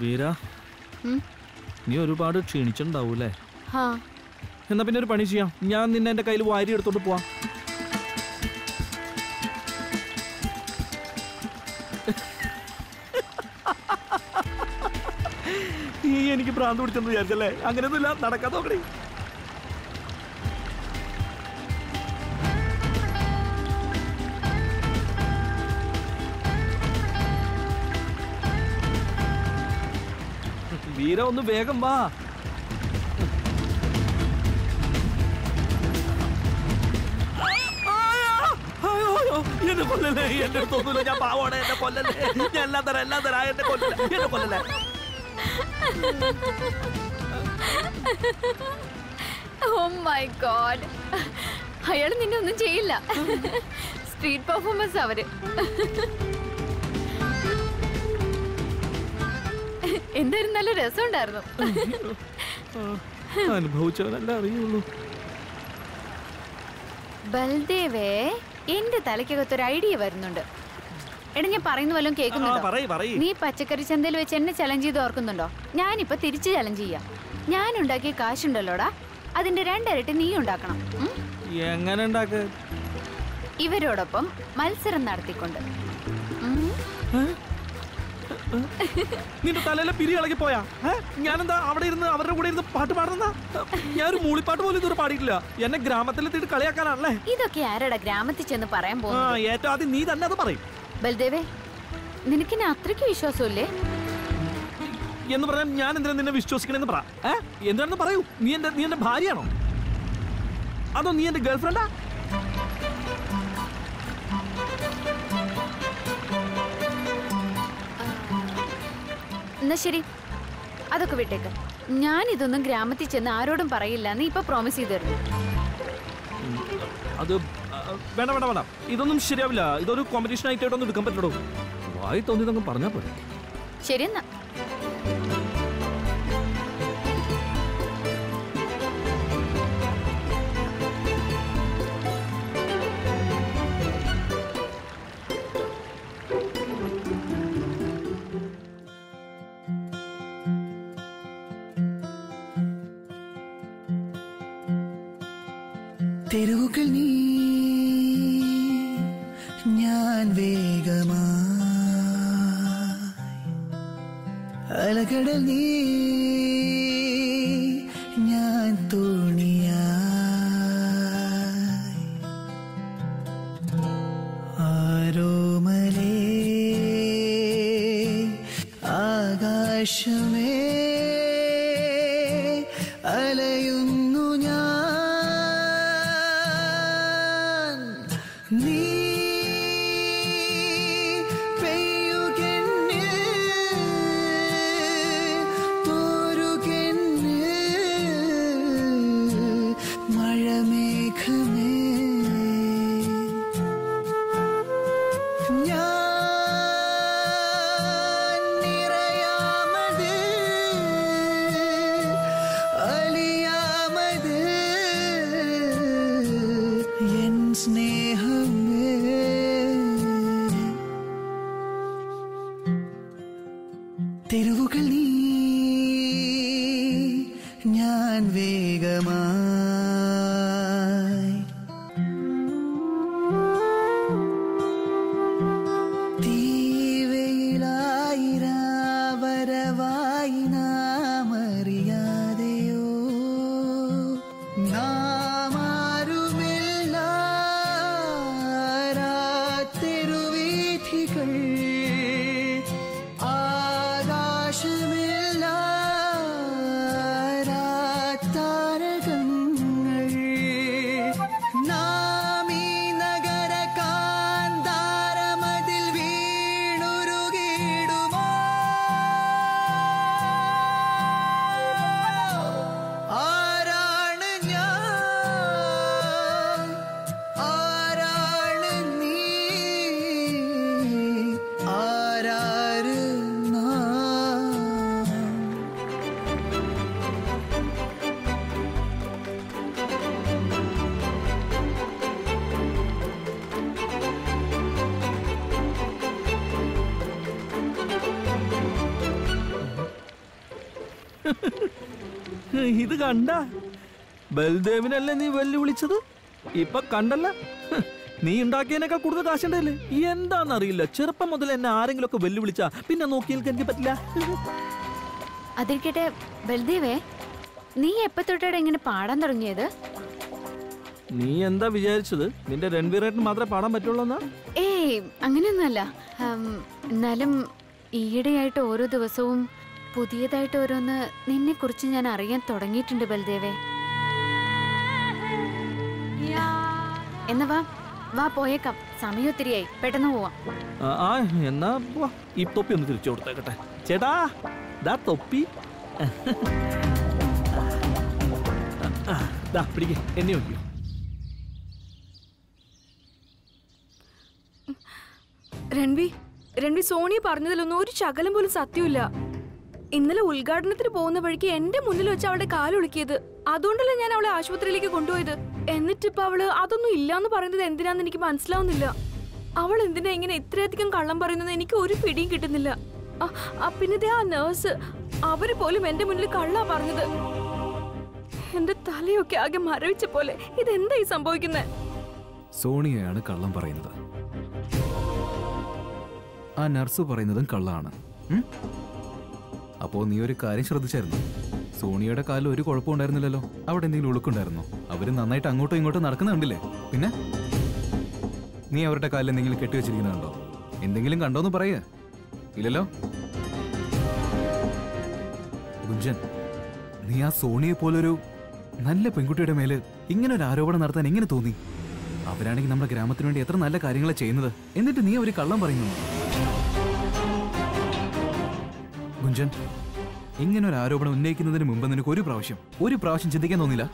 വീര നീ ഒരുപാട് ക്ഷീണിച്ചിട്ടുണ്ടാവൂലേ എന്നാ പിന്നെ ഒരു പണി ചെയ്യാം. ഞാൻ നിന്നെ എന്റെ കയ്യിൽ വാരി എടുത്തോണ്ട് പോവാം. നീ എനിക്ക് ഭ്രാന്ത് പിടിച്ചെന്ന് വിചാരിച്ചല്ലേ? അങ്ങനെയൊന്നുമില്ല നടക്കാൻ നോക്കണേ വീര ഒന്ന് വേഗം വാ. എന്നെ കൊല്ലല്ലേ? എന്റെ അടുത്തൊന്നുമില്ല ഞാൻ പാവാണ് എന്നെ കൊല്ലല്ലേ? ഞാൻ എല്ലാം തരാം എല്ലാം തരാം എന്നെ കൊല്ലല്ലേ? എന്നെ കൊല്ലല്ലേ? മൈ ഗോഡ് അയാൾ നിന്നെ ഒന്നും ചെയ്യില്ല. സ്ട്രീറ്റ് പെർഫോമൻസ് അവർ. എന്തായാലും നല്ല രസമുണ്ടായിരുന്നു അനുഭവിച്ചവനല്ല അറിയുള്ളൂ. ബൽദേവേ എന്റെ തലയ്ക്കകത്തൊരു ഐഡിയ വരുന്നുണ്ട്. എടാ ഞാൻ പറയുന്ന വല്ലതും പറയ്, പറയ്. കേൾക്കുന്നുണ്ടോ നീ പച്ചക്കറി ചന്തയിൽ വെച്ച് എന്നെ ചലഞ്ച് ചെയ്ത് ഓർക്കുന്നുണ്ടോ? ഞാനിപ്പൊ തിരിച്ച് ചലഞ്ച് ചെയ്യാം. ഞാൻ ഉണ്ടാക്കിയ കാശുണ്ടല്ലോടാ? അതിന്റെ രണ്ടിരട്ടി നീ ഉണ്ടാക്കണം? എങ്ങനെ ഇവരോടൊപ്പം മത്സരം നടത്തിക്കൊണ്ട്. നിന്റെ തലയിലെ പിരി ഇളകി പോയാ? ഞാനെന്താ അവിടെ ഇരുന്ന് അവരുടെ കൂടെ ഇരുന്ന് പാട്ട് പാടുന്ന ഞാൻ ഒരു മൂളിപ്പാട്ട് പോലും ഇതുവരെ പാടിയിട്ടില്ല. എന്നെ ഗ്രാമത്തിലെത്തിയിട്ട് കളിയാക്കാനാണല്ലേ? ഇതൊക്കെ ആരടാ ഗ്രാമത്തിൽ ചെന്ന് പറയാൻ പോകും ഏറ്റവും ആദ്യം നീ തന്നെ അത് പറയും. ബൽദേവേ നിനക്കിന്നെ അത്രയ്ക്ക് വിശ്വാസമില്ലേ? എന്ന് പറയാൻ ഞാൻ എന്തിനാ നിന്നെ വിശ്വസിക്കണെന്ന് പറ. ഏ? എന്താണെന്ന് പറയൂ. നീ എന്റെ നീ എന്റെ ഭാര്യയാണോ? അതോ നീ എന്റെ ഗേൾഫ്രണ്ടാ? എന്നാ ശരി. അതൊക്കെ വിട്ടേക്ക്. ഞാൻ ഇതൊന്നും ഗ്രാമത്തിൽ ചെന്ന് ആരോടും പറയില്ല. നീ ഇപ്പൊ പ്രോമിസ് ചെയ്തു തരുന്നു. അത് വേണ്ട വേണ്ട വേണ്ട. ഇതൊന്നും ശരിയാവില്ല. ഇതൊരു കോമ്പറ്റീഷൻ ആയിട്ടൊന്നും എടുക്കാൻ പറ്റുള്ളൂ വായി തോന്നിയതങ്ങ് പറഞ്ഞാൽ പോരെ. ശരി എന്നാ. special ഇത് കണ്ട? ബൽദേവിനല്ലേ നീ വെല്ലുവിളിച്ചത്? ഇപ്പൊ കണ്ടല്ല? നീ ഉണ്ടാക്കിയതിനേക്കാൾ കൂടുതൽ കാശുണ്ടല്ലേ? എന്താണെന്നറിയില്ല. ചെറുപ്പം മുതൽ എന്നെ ആരെങ്കിലും ഒക്കെ വെല്ലുവിളിച്ചാ പിന്നെ നോക്കി നിൽക്കാൻ എനിക്ക് പറ്റില്ല. അതിരിക്കട്ടെ ബൽദേവേ നീ എപ്പോ തൊട്ടാണ് ഇങ്ങനെ പാടാൻ തുടങ്ങിയത്? നീ എന്താ വിചാരിച്ചത്? നിന്റെ രൺവീറേട്ടന് മാത്രമേ പാടാൻ പറ്റുള്ളൂ ഏയ് അങ്ങനെയൊന്നുമല്ല. എന്നാലും ഈയിടെയായിട്ട് ഓരോ ദിവസവും പുതിയതായിട്ട് ഓരോന്ന് നിന്നെ കുറിച്ച് ഞാൻ അറിയാൻ തുടങ്ങിയിട്ടുണ്ട് ബൽദേവേ. എന്നാ വാ വാ പോയേക്കാം. സമയം ഒത്തിരിയായി. പെട്ടെന്ന് പോവാം. ആ, എന്നാ ഈ തൊപ്പി ഒന്ന് തിരിച്ചു കൊടുത്തേക്കട്ടെ. ചേട്ടാ ദാ തൊപ്പി. ആ, ദാ പിടിക്ക്. എന്നെ ഒഴിയോ രൺവി രൺവി സോണി പറഞ്ഞതിലൊന്നും ഒരു ശകലം പോലും സത്യമില്ല ഇന്നലെ ഉദ്ഘാടനത്തിന് പോകുന്ന വഴിക്ക് എന്റെ മുന്നിൽ വെച്ച് അവളുടെ കാലൊളുക്കിയത് അതുകൊണ്ടല്ലേ ഞാൻ അവളെ ആശുപത്രിയിലേക്ക് കൊണ്ടുപോയത്? എന്നിട്ടിപ്പോ അവൾ അതൊന്നും ഇല്ലാന്ന് പറയുന്നത് എന്തിനാന്ന് എനിക്ക് മനസ്സിലാവുന്നില്ല. അവൾ എന്തിനാ ഇങ്ങനെ ഇത്രയധികം കള്ളം പറയുന്നത് എനിക്ക് ഒരു പിടിയും കിട്ടുന്നില്ല. പിന്നെ ആ നേഴ്സ് അവർ പോലും എന്റെ മുന്നിൽ കള്ളാ പറഞ്ഞത്. എന്റെ തലയൊക്കെ ആകെ മരവിച്ച പോലെ. ഇതെന്തായി സംഭവിക്കുന്നത് സോണിയയാണ് കള്ളം പറയുന്നത്. ആ നർസ് പറയുന്നതും കള്ളാണ്. അപ്പോ നീ ഒരു കാര്യം ശ്രദ്ധിച്ചായിരുന്നു. സോണിയയുടെ കാലിൽ ഒരു കുഴപ്പമുണ്ടായിരുന്നില്ലല്ലോ അവിടെ എന്തെങ്കിലും ഉളുക്കുണ്ടായിരുന്നോ? അവർ നന്നായിട്ട് അങ്ങോട്ടും ഇങ്ങോട്ടും നടക്കുന്നുണ്ടല്ലേ പിന്നെ? നീ അവരുടെ കാലിൽ എന്തെങ്കിലും കെട്ടിവെച്ചിരിക്കുന്നുണ്ടോ എന്തെങ്കിലും കണ്ടോന്ന് പറയേ. ഇല്ലല്ലോ? ഗുഞ്ചൻ നീ ആ സോണിയെ പോലൊരു നല്ല പെൺകുട്ടിയുടെ മേൽ ഇങ്ങനെ ഒരു ആരോപണം നടത്താൻ എങ്ങനെ തോന്നി? അവരാണെങ്കിൽ നമ്മുടെ ഗ്രാമത്തിന് വേണ്ടി എത്ര നല്ല കാര്യങ്ങളെ ചെയ്യുന്നത്. എന്നിട്ട് നീ ഒരു കള്ളം പറയുന്നു. ഗുഞ്ചൻ ഇങ്ങനെ ഒരു ആരോപണം ഉന്നയിക്കുന്നതിന് മുമ്പ് നിനക്ക് ഒരു പ്രാവശ്യം ഒരു പ്രാവശ്യം ചിന്തിക്കാൻ തോന്നില്ല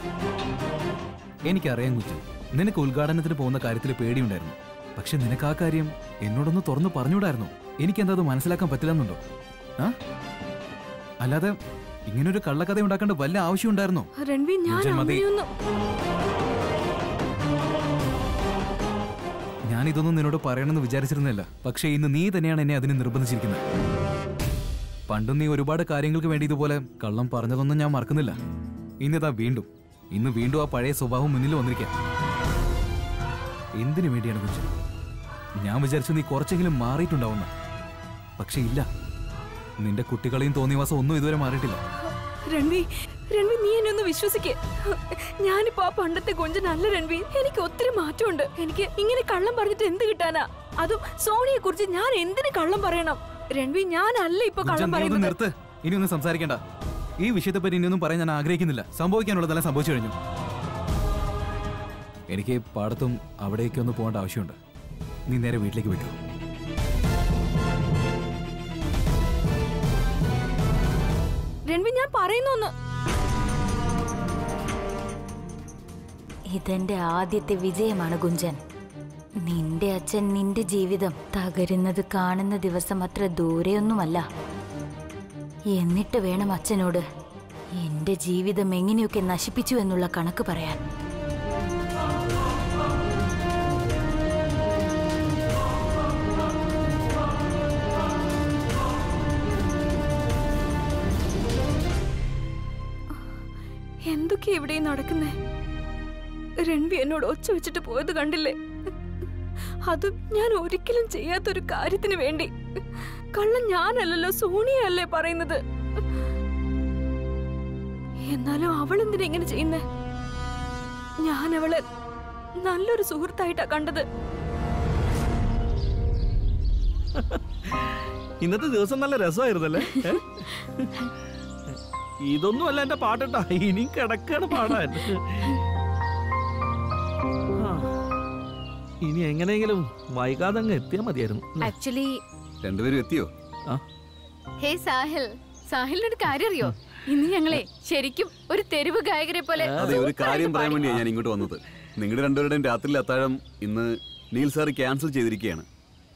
എനിക്കറിയാം ഗുഞ്ചൻ നിനക്ക് ഉദ്ഘാടനത്തിന് പോകുന്ന കാര്യത്തിൽ പേടിയുണ്ടായിരുന്നു. പക്ഷെ നിനക്ക് ആ കാര്യം എന്നോടൊന്ന് തുറന്നു പറഞ്ഞുകൂടായിരുന്നു? എനിക്കെന്താ അത് മനസ്സിലാക്കാൻ പറ്റില്ലെന്നുണ്ടോ? ആ? അല്ലാതെ ഇങ്ങനൊരു കള്ളക്കഥ ഉണ്ടാക്കേണ്ട വല്ല ആവശ്യം ഉണ്ടായിരുന്നു? ഞാനിതൊന്നും ഞാൻ ഗുഞ്ചൻ മതി. ഞാൻ ഇതൊന്നും നിന്നോട് പറയണമെന്ന് വിചാരിച്ചിരുന്നില്ല പക്ഷേ ഇന്ന് നീ തന്നെയാണ് എന്നെ അതിന് നിർബന്ധിച്ചിരിക്കുന്നത്. പണ്ടും നീ ഒരുപാട് കാര്യങ്ങൾക്ക് വേണ്ടി ഇതുപോലെ കള്ളം പറഞ്ഞതൊന്നും ഞാൻ മറക്കുന്നില്ല. ഇന്നിതാ വീണ്ടും. ഇന്ന് വീണ്ടും ആ പഴയ സ്വഭാവം മുന്നിൽ വന്നിരിക്കാം. എന്തിനു വേണ്ടിയാണ് കുഞ്ചു ഞാൻ വിചാരിച്ചു നീ കുറച്ചെങ്കിലും മാറിയിട്ടുണ്ടാവുന്ന. പക്ഷെ ഇല്ല. നിന്റെ കുട്ടികളെയും തോന്നിവാസം ഒന്നും ഇതുവരെ മാറിയിട്ടില്ല. രൺവി രൺവി നീ എന്നെ ഒന്ന് വിശ്വസിക്ക്. ഞാനിപ്പോ ആ പണ്ടത്തെ കൊഞ്ചനല്ല രൺവി. എനിക്ക് ഒത്തിരി മാറ്റമുണ്ട്. എനിക്ക് ഇങ്ങനെ കള്ളം പറഞ്ഞിട്ട് എന്ത് കിട്ടാനാ? അതും സോണിയെ കുറിച്ച് ഞാൻ എന്തിനു കള്ളം പറയണം? രൺവി ഞാനല്ല ഇപ്പൊ കള്ളം പറയുന്നത്. നിർത്ത്. ഇനിയൊന്നും സംസാരിക്കണ്ട. ഈ വിഷയത്തെ പറ്റി ഇനിയൊന്നും പറയാൻ ഞാൻ ആഗ്രഹിക്കുന്നില്ല. സംഭവിക്കാനുള്ളതെല്ലാം സംഭവിച്ചു കഴിഞ്ഞു. എനിക്ക് പാടത്തും അവിടേക്ക് ഒന്ന് പോകേണ്ട ആവശ്യമുണ്ട്. നീ നേരെ വീട്ടിലേക്ക് വിട്ടു രൺവി ഞാൻ പറയുന്നു ഇതെന്റെ ആദ്യത്തെ വിജയമാണ് ഗുഞ്ചൻ. നിന്റെ അച്ഛൻ നിന്റെ ജീവിതം തകരുന്നത് കാണുന്ന ദിവസം അത്ര ദൂരെയൊന്നുമല്ല. എന്നിട്ട് വേണം അച്ഛനോട് എന്റെ ജീവിതം എങ്ങനെയൊക്കെ നശിപ്പിച്ചു എന്നുള്ള കണക്ക് പറയാൻ. എന്തൊക്കെയാ ഇവിടെ നടക്കുന്നേ? രൺവി എന്നോട് ഒച്ച വെച്ചിട്ട് പോയത് കണ്ടില്ലേ? അതും ഞാൻ ഒരിക്കലും ചെയ്യാത്തൊരു കാര്യത്തിന് വേണ്ടി. കള്ളം ഞാനല്ലല്ലോ സോണിയല്ലേ പറയുന്നത്. എന്നാലും അവൾ എന്തിനാ ഇങ്ങനെ ചെയ്യുന്നേ? ഞാൻ അവളെ നല്ലൊരു സുഹൃത്തായിട്ടാ കണ്ടത്. ഇന്നത്തെ ദിവസം നല്ല രസമായിരുന്നല്ലേ? ഇതൊന്നും അല്ല എന്റെ പാട്ടട്ടാ ഇനിയും കിടക്കാണ് പാടാൻ. ഇനി എങ്ങനെയെങ്കിലും വൈകാതെ അങ്ങ് എത്തിയാ മതിയായിരുന്നു. ആക്ച്വലി രണ്ടുപേരും എത്തിയോ? ഹേ സാഹിൽ. സാഹിലിനൊരു കാര്യം അറിയോ ഇന്ന് ഞങ്ങളെ ശരിക്കും ഒരു തെരുവ് ഗായകരെ പോലെ അതെ ഒരു കാര്യം പറയാൻ വേണ്ടിയാണ് ഞാൻ ഇങ്ങോട്ട് വന്നത്. നിങ്ങളുടെ രണ്ടുപേരുടെയും രാത്രിയിലെ അത്താഴം ഇന്ന് നീൽ സാർ ക്യാൻസൽ ചെയ്തിരിക്കുകയാണ്.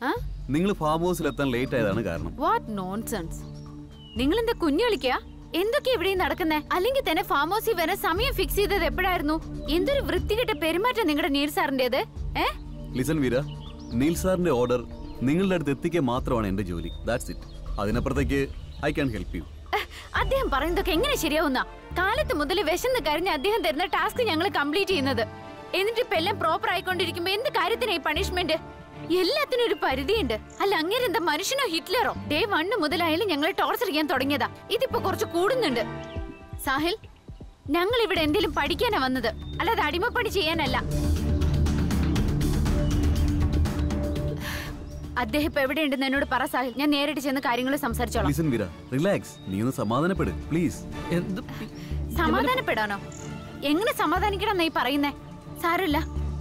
ആ? നിങ്ങൾ ഫാം ഹൗസിൽ എത്താൻ ലേറ്റ് ആയതാണ് കാരണം. വാട്ട് നോൺസെൻസ് നിങ്ങൾ എന്താ കുഞ്ഞു കളിക്കാ എന്തൊക്കെ ഇവിടെ നടക്കുന്നേ? അല്ലെങ്കിൽ തന്നെ ഫാം ഹൗസിൽ വരാൻ സമയം ഫിക്സ് ചെയ്തത് എപ്പോഴായിരുന്നു? എന്തൊരു വൃത്തികെട്ട പെരുമാറ്റം നിങ്ങളുടെ നീൽ സാറിന്റേത്? ഏ? ലിസൺ വീര നീൽ സാറിന്റെ ഓർഡർ നിങ്ങളുടെ അടുത്ത് എത്തിക്കുക മാത്രമാണ് എന്റെ ജോലി. ദാറ്റ്സ് ഇറ്റ് അതിനപ്പുറത്തേക്ക് ഐ ക്യാൻ ഹെൽപ്പ് യു അദ്ദേഹം പറയുന്നതൊക്കെ എങ്ങനെ ശരിയാവുന്ന? കാലത്ത് മുതൽ വിശന്ന് കരഞ്ഞ് അദ്ദേഹം തരുന്ന ടാസ്ക് ഞങ്ങൾ കംപ്ലീറ്റ് ചെയ്യുന്നത്. എന്നിട്ട് ഇപ്പൊ എല്ലാം പ്രോപ്പർ ആയിക്കൊണ്ടിരിക്കുമ്പോ എന്ത് കാര്യത്തിന് ഈ പണിഷ്മെന്റ് എല്ലാത്തിനും ഒരു പരിധിയുണ്ട്. അല്ല അങ്ങനെ എന്താ മനുഷ്യനോ ഹിറ്റ്ലറോ? ഡേ വണ്ണ് മുതലായാലും ഞങ്ങൾ ടോർച്ചർ ചെയ്യാൻ തുടങ്ങിയതാ. ഇതിപ്പോ കുറച്ച് കൂടുന്നുണ്ട്. സാഹിൽ ഞങ്ങൾ ഇവിടെ എന്തെങ്കിലും പഠിക്കാനാ വന്നത്? അല്ലാതെ അടിമപ്പണി ചെയ്യാനല്ല. അദ്ദേഹം ഇപ്പൊ എവിടെയുണ്ടെന്ന് എന്നോട് പറ സാഹിൽ. ഞാൻ നേരിട്ട് ചെന്ന് കാര്യങ്ങൾ സംസാരിച്ചോളാം. ലിസൺ വീര റിലാക്സ് നീ ഒന്ന് സമാധാനപ്പെട് പ്ലീസ് സമാധാനപ്പെടാനോ? എങ്ങനെ സമാധാനിക്കണം നീ പറയുന്നേ? സാരമില്ല.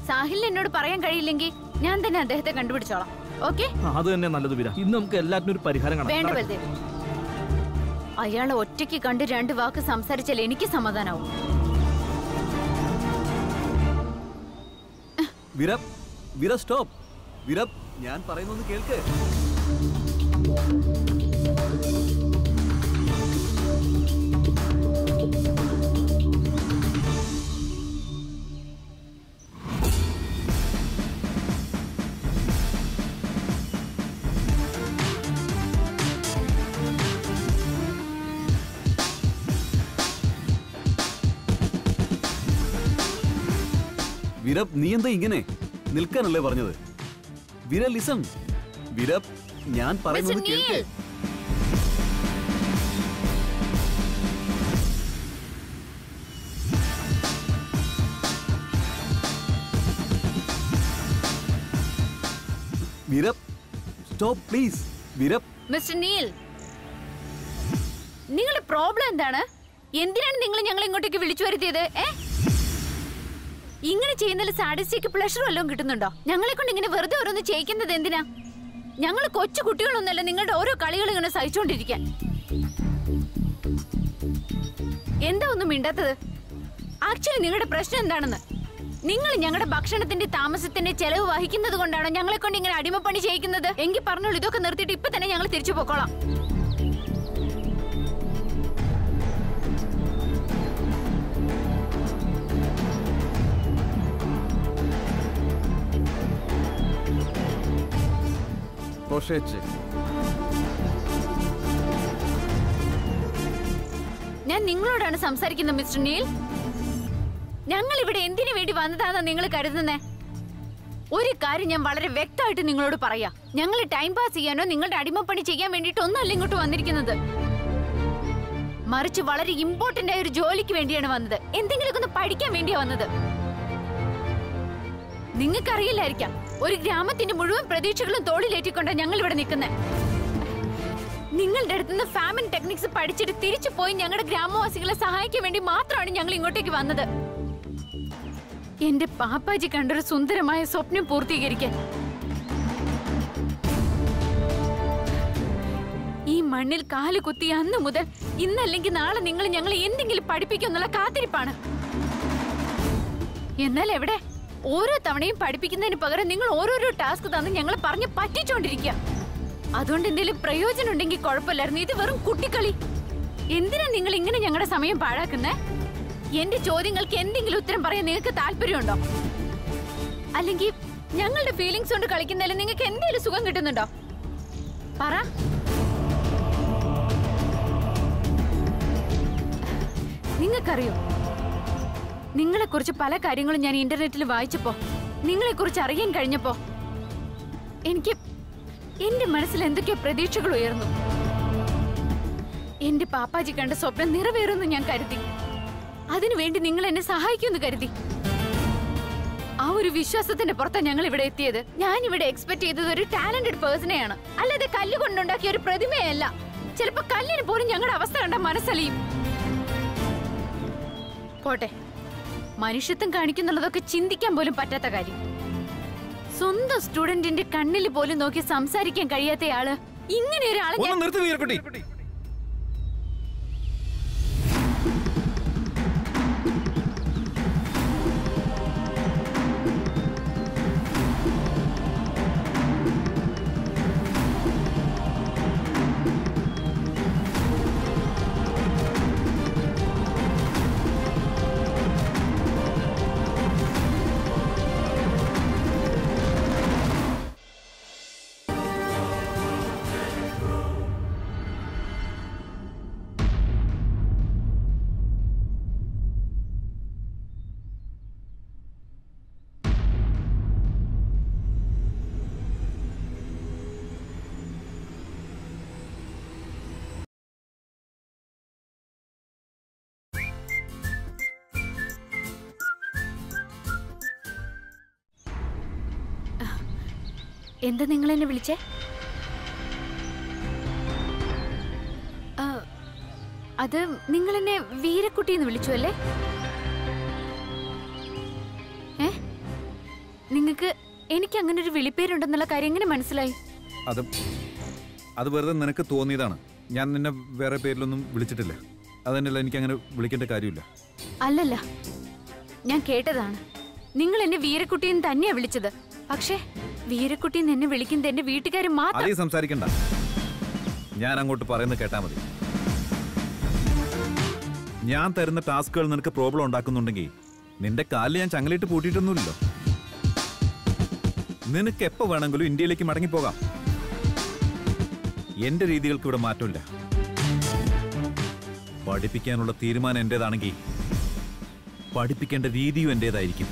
സാഹിലിന് എന്നോട് പറയാൻ കഴിയില്ലെങ്കിൽ ഞാൻ തന്നെ അദ്ദേഹത്തെ കണ്ടുപിടിച്ചോളാം. ഓക്കെ? അത് തന്നെ നല്ലത് വീര. ഇന്ന് നമുക്ക് എല്ലാത്തിനും ഒരു പരിഹാരം കാണാം. വേണ്ട വെറുതെ ബൽദേവ്. അയാളെ ഒറ്റയ്ക്ക് കണ്ട് രണ്ട് വാക്ക് സംസാരിച്ചാൽ എനിക്ക് സമാധാനാവും. വിര വിര സ്റ്റോപ്പ് വിര ഞാൻ പറയുന്നൊന്ന് കേൾക്ക്. വിരപ് നീ എന്താ ഇങ്ങനെ? നിൽക്കാനല്ലേ പറഞ്ഞത്? വിര ലിസൺ. വിര ഞാൻ പറയുന്നത് കേൾക്ക്. Veera stop please. Veera. Mister Neel. നിങ്ങളുടെ പ്രോബ്ലം എന്താണ്? എന്തിനാണ് നിങ്ങൾ ഞങ്ങൾ ഇങ്ങോട്ടേക്ക് വിളിച്ചു വരുത്തിയത്? ഏ? ഇങ്ങനെ ചെയ്യുന്നതിൽ സാഡിസ്റ്റിക്ക് പ്ലഷർ വല്ലതും കിട്ടുന്നുണ്ടോ? ഞങ്ങളെ കൊണ്ട് ഇങ്ങനെ വെറുതെ ഓരോന്ന് ചെയ്യിക്കുന്നത് എന്തിനാ? ഞങ്ങൾ കൊച്ചു കുട്ടികളൊന്നുമല്ല നിങ്ങളുടെ ഓരോ കളികൾ ഇങ്ങനെ സഹിച്ചുകൊണ്ടിരിക്കാൻ എന്താ ഒന്നും മിണ്ടാത്തത്? ആക്ച്വലി നിങ്ങളുടെ പ്രശ്നം എന്താണെന്ന്? നിങ്ങൾ ഞങ്ങളുടെ ഭക്ഷണത്തിന്റെ താമസത്തിന്റെ ചെലവ് വഹിക്കുന്നത് കൊണ്ടാണോ ഞങ്ങളെ കൊണ്ട് ഇങ്ങനെ അടിമപ്പണി ചെയ്യിക്കുന്നത്? എങ്കിൽ പറഞ്ഞോളൂ ഇതൊക്കെ നിർത്തിയിട്ട് ഇപ്പൊ തന്നെ ഞങ്ങൾ തിരിച്ചു പോക്കോളാം. Proszę ഞാൻ നിങ്ങളോടാണ് സംസാരിക്കുന്നത് മിസ്റ്റർ നീൽ. ഞങ്ങൾ ഇവിടെ എന്തിനു വേണ്ടി വന്നതാണെന്ന് നിങ്ങൾ കരുതുന്നേ? ഒരു കാര്യം ഞാൻ വളരെ വ്യക്തമായിട്ട് നിങ്ങളോട് പറയാം. ഞങ്ങൾ ടൈം പാസ് ചെയ്യാനോ നിങ്ങളുടെ അടിമപ്പണി ചെയ്യാൻ വേണ്ടിയിട്ട് ഒന്നുമല്ല ഇങ്ങോട്ട് വന്നിരിക്കുന്നത്. മറിച്ച് വളരെ ഇമ്പോർട്ടന്റ് ആയ ഒരു ജോലിക്ക് വേണ്ടിയാണ് വന്നത്. എന്തെങ്കിലുമൊക്കെ ഒന്ന് പഠിക്കാൻ വേണ്ടിയാ വന്നത്. നിങ്ങൾക്കറിയില്ലായിരിക്കാം. ഒരു ഗ്രാമത്തിന്റെ മുഴുവൻ പ്രതീക്ഷകളും തോളിലേറ്റിക്കൊണ്ടാണ് ഞങ്ങൾ ഇവിടെ നിൽക്കുന്നത് നിങ്ങളുടെ അടുത്തുനിന്ന് ഫാമിൻ ടെക്നിക്സ് പഠിച്ചിട്ട് തിരിച്ചു പോയി ഞങ്ങളുടെ ഗ്രാമവാസികളെ സഹായിക്കാൻ വേണ്ടി മാത്രമാണ് ഞങ്ങൾ ഇങ്ങോട്ടേക്ക് വന്നത്. എന്റെ പാപ്പാജി കണ്ടൊരു സുന്ദരമായ സ്വപ്നം പൂർത്തീകരിക്കാൻ. ഈ മണ്ണിൽ കാൽ കുത്തി അന്ന് മുതൽ ഇന്നല്ലെങ്കിൽ നാളെ നിങ്ങൾ ഞങ്ങളെ എന്തെങ്കിലും പഠിപ്പിക്കുന്നുള്ള കാത്തിരിപ്പാണ്. എന്നാൽ എവിടെ? ഓരോ തവണയും പഠിപ്പിക്കുന്നതിന് പകരം നിങ്ങൾ ഓരോരോ ടാസ്ക് തന്ന് ഞങ്ങളെ പറഞ്ഞ് പറ്റിച്ചോണ്ടിരിക്കുക അതുകൊണ്ട് എന്തെങ്കിലും പ്രയോജനം ഉണ്ടെങ്കിൽ കുഴപ്പമില്ലായിരുന്നു. ഇത് വെറും കുട്ടിക്കളി. എന്തിനാ നിങ്ങൾ ഇങ്ങനെ ഞങ്ങളുടെ സമയം പാഴാക്കുന്നേ? എന്റെ ചോദ്യങ്ങൾക്ക് എന്തെങ്കിലും ഉത്തരം പറയാൻ നിങ്ങൾക്ക് താല്പര്യമുണ്ടോ? അല്ലെങ്കിൽ ഞങ്ങളുടെ ഫീലിങ്സ് കൊണ്ട് കളിക്കുന്നതിൽ നിങ്ങൾക്ക് എന്തെങ്കിലും സുഖം കിട്ടുന്നുണ്ടോ? പറ. നിങ്ങൾക്കറിയോ? നിങ്ങളെക്കുറിച്ച് പല കാര്യങ്ങളും ഞാൻ ഇന്റർനെറ്റിൽ വായിച്ചപ്പോ നിങ്ങളെക്കുറിച്ച് അറിയാൻ കഴിഞ്ഞപ്പോ എനിക്ക് എന്റെ മനസ്സിൽ എന്തൊക്കെയോ പ്രതീക്ഷകൾ ഉയർന്നു. എന്റെ പാപ്പാജി കണ്ട സ്വപ്നം നിറവേറുമെന്ന് ഞാൻ കരുതി. അതിനുവേണ്ടി നിങ്ങൾ എന്നെ സഹായിക്കുമെന്ന് കരുതി. ആ ഒരു വിശ്വാസത്തിന്റെ പുറത്താണ് ഞങ്ങൾ ഇവിടെ എത്തിയത്. ഞാൻ ഇവിടെ എക്സ്പെക്ട് ചെയ്തത് ഒരു ടാലന്റഡ് പേഴ്സണെയാണ് അല്ലാതെ കല്ല് കൊണ്ടുണ്ടാക്കിയ ഒരു പ്രതിമയല്ല. ചിലപ്പോ കല്ലിന് പോലും ഞങ്ങളുടെ അവസ്ഥ കണ്ട മനസ്സലിയും. പോട്ടെ. മനുഷ്യത്വം കാണിക്കുന്നുള്ളതൊക്കെ ചിന്തിക്കാൻ പോലും പറ്റാത്ത കാര്യം. സ്വന്തം സ്റ്റുഡന്റിന്റെ കണ്ണിൽ പോലും നോക്കി സംസാരിക്കാൻ കഴിയാത്തയാൾ ഇങ്ങനെ ഒരാളെ നിർത്തി എന്താ നിങ്ങൾ എന്നെ വിളിച്ചേ? അത് നിങ്ങൾ എന്നെ വീരക്കുട്ടി എന്ന് വിളിച്ചു അല്ലേ? ഏ? നിങ്ങൾക്ക് എനിക്ക് അങ്ങനെ ഒരു വിളിപ്പേരുണ്ടെന്നുള്ള കാര്യം എങ്ങനെ മനസ്സിലായി? അത് അത് വെറുതെ നിനക്ക് തോന്നിയതാണ്. ഞാൻ നിന്നെ വേറെ പേരിലൊന്നും വിളിച്ചിട്ടില്ല. അതന്നെയല്ല എനിക്ക് അങ്ങനെ വിളിക്കേണ്ട കാര്യമില്ല. അല്ലല്ല. ഞാൻ കേട്ടതാണ്. നിങ്ങൾ എന്നെ വീരക്കുട്ടിയെന്ന് തന്നെയാണ് തന്നെയാ വിളിച്ചത്. പക്ഷേ വീരക്കുട്ടി നിന്നെ വിളിക്കുന്നത് എന്റെ വീട്ടുകാർ മാത്രം. സംസാരിക്കണ്ട. ഞാൻ അങ്ങോട്ട് പറയുന്നത് കേട്ടാ മതി. ഞാൻ തരുന്ന ടാസ്കുകൾ നിനക്ക് പ്രോബ്ലം ഉണ്ടാക്കുന്നുണ്ടെങ്കിൽ നിന്റെ കാലിൽ ഞാൻ ചങ്ങലിട്ട് പൂട്ടിയിട്ടൊന്നുമില്ലല്ലോ. നിനക്ക് എപ്പോ വേണമെങ്കിലും ഇന്ത്യയിലേക്ക് മടങ്ങിപ്പോകാം എന്റെ രീതികൾക്ക് ഇവിടെ മാറ്റമില്ല. പഠിപ്പിക്കാനുള്ള തീരുമാനം എന്റേതാണെങ്കിൽ പഠിപ്പിക്കേണ്ട രീതിയും എന്റേതായിരിക്കും.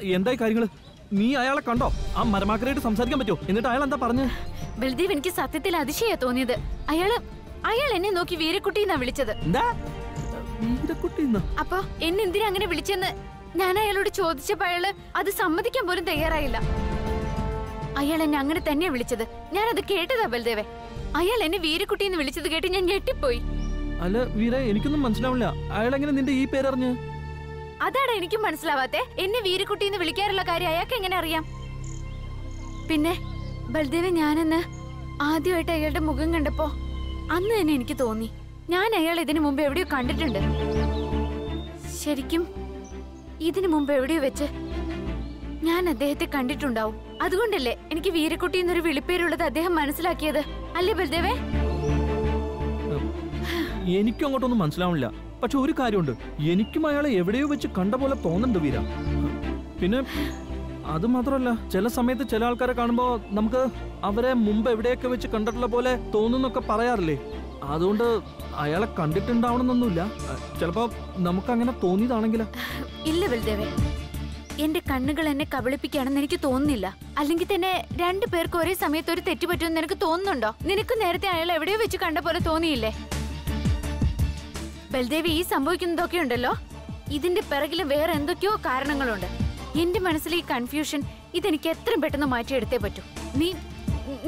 എന്തായി കാര്യങ്ങൾ? നീ അയാളെ കണ്ടോ? ആ മരമാക്കരായിട്ട് സംസാരിക്കാൻ പറ്റുമോ? എന്നിട്ട് അയാൾ എന്താ പറഞ്ഞു? ബൽദീവ് എനിക്ക് സത്യത്തിൽ അതിശയാ തോന്നിയത്. അയാൾ അയാൾ എന്നെ നോക്കി വീരക്കുട്ടി എന്നാ വിളിച്ചത് അപ്പൊ എന്നെന്തിനാ അങ്ങനെ വിളിച്ചെന്ന്? ഞാൻ അയാളോട് ചോദിച്ചപ്പോ അയാൾ അത് സമ്മതിക്കാൻ പോലും തയ്യാറായില്ല. അയാൾ എന്നെ അങ്ങനെ തന്നെയാ വിളിച്ചത്. ഞാൻ അത് കേട്ടതാ ബൽദേവെ. അയാൾ എന്നെ വീരക്കുട്ടി എന്ന് വിളിച്ചത് കേട്ട് ഞാൻ ഞെട്ടിപ്പോയി. അല്ല വീര എനിക്കൊന്നും മനസ്സിലാവില്ല. അയാൾ എങ്ങനെ നിന്റെ ഈ പേരറിഞ്ഞ്? അതാണ് എനിക്കും മനസ്സിലാവാത്തെ. എന്നെ വീരക്കുട്ടി എന്ന് വിളിക്കാറുള്ള കാര്യം അയാൾക്ക് എങ്ങനെ അറിയാം? പിന്നെ ബൽദേവ് ഞാനെന്ന് ആദ്യമായിട്ട് അയാളുടെ മുഖം കണ്ടപ്പോ അന്ന് തന്നെ എനിക്ക് തോന്നി. ഞാൻ അയാൾ ഇതിനു മുമ്പ് എവിടെയോ കണ്ടിട്ടുണ്ട്. ശരിക്കും ഇതിനു മുമ്പ് എവിടെയോ വെച്ച് ഞാൻ അദ്ദേഹത്തെ കണ്ടിട്ടുണ്ടാവും. അതുകൊണ്ടല്ലേ എനിക്ക് വീരക്കുട്ടി എന്നൊരു വിളിപ്പേരുള്ളത് അദ്ദേഹം മനസ്സിലാക്കിയത്. അല്ലേ ബൽദേവേ? എനിക്കും അങ്ങോട്ടൊന്നും മനസ്സിലാവില്ല പക്ഷെ ഒരു കാര്യമുണ്ട്. എനിക്കും അയാളെ എവിടെയോ വെച്ച് കണ്ട പോലെ തോന്നുന്നുണ്ട് വീര. പിന്നെ അത് മാത്രമല്ല ചില സമയത്ത് ചില ആൾക്കാരെ കാണുമ്പോൾ നമുക്ക് അവരെ മുമ്പ് എവിടെയൊക്കെ വെച്ച് കണ്ടിട്ടുള്ള പോലെ തോന്നുന്നൊക്കെ പറയാറില്ലേ? അതുകൊണ്ട് അയാളെ കണ്ടിട്ടുണ്ടാവണമെന്നൊന്നുമില്ല. ചിലപ്പോ നമുക്ക് അങ്ങനെ തോന്നിയതാണെങ്കിലോ? ഇല്ല ബൽദേവേ. എന്റെ കണ്ണുകൾ എന്നെ കബളിപ്പിക്കുകയാണെന്ന് എനിക്ക് തോന്നുന്നില്ല. അല്ലെങ്കിൽ തന്നെ രണ്ടു പേർക്ക് ഒരേ സമയത്ത് ഒരു തെറ്റ് പറ്റുമെന്ന് നിനക്ക് തോന്നുന്നുണ്ടോ? നിനക്ക് നേരത്തെ അയാൾ എവിടെയോ വെച്ച് കണ്ട പോലെ തോന്നിയില്ലേ? ബൽദേവി ഈ സംഭവിക്കുന്നതൊക്കെ ഉണ്ടല്ലോ? ഇതിന്റെ പിറകിൽ വേറെ എന്തൊക്കെയോ കാരണങ്ങളുണ്ട്. എന്റെ മനസ്സിലെ ഈ കൺഫ്യൂഷൻ ഇതെനിക്ക് എത്രയും പെട്ടെന്ന് മാറ്റിയെടുത്തേ പറ്റൂ. നീ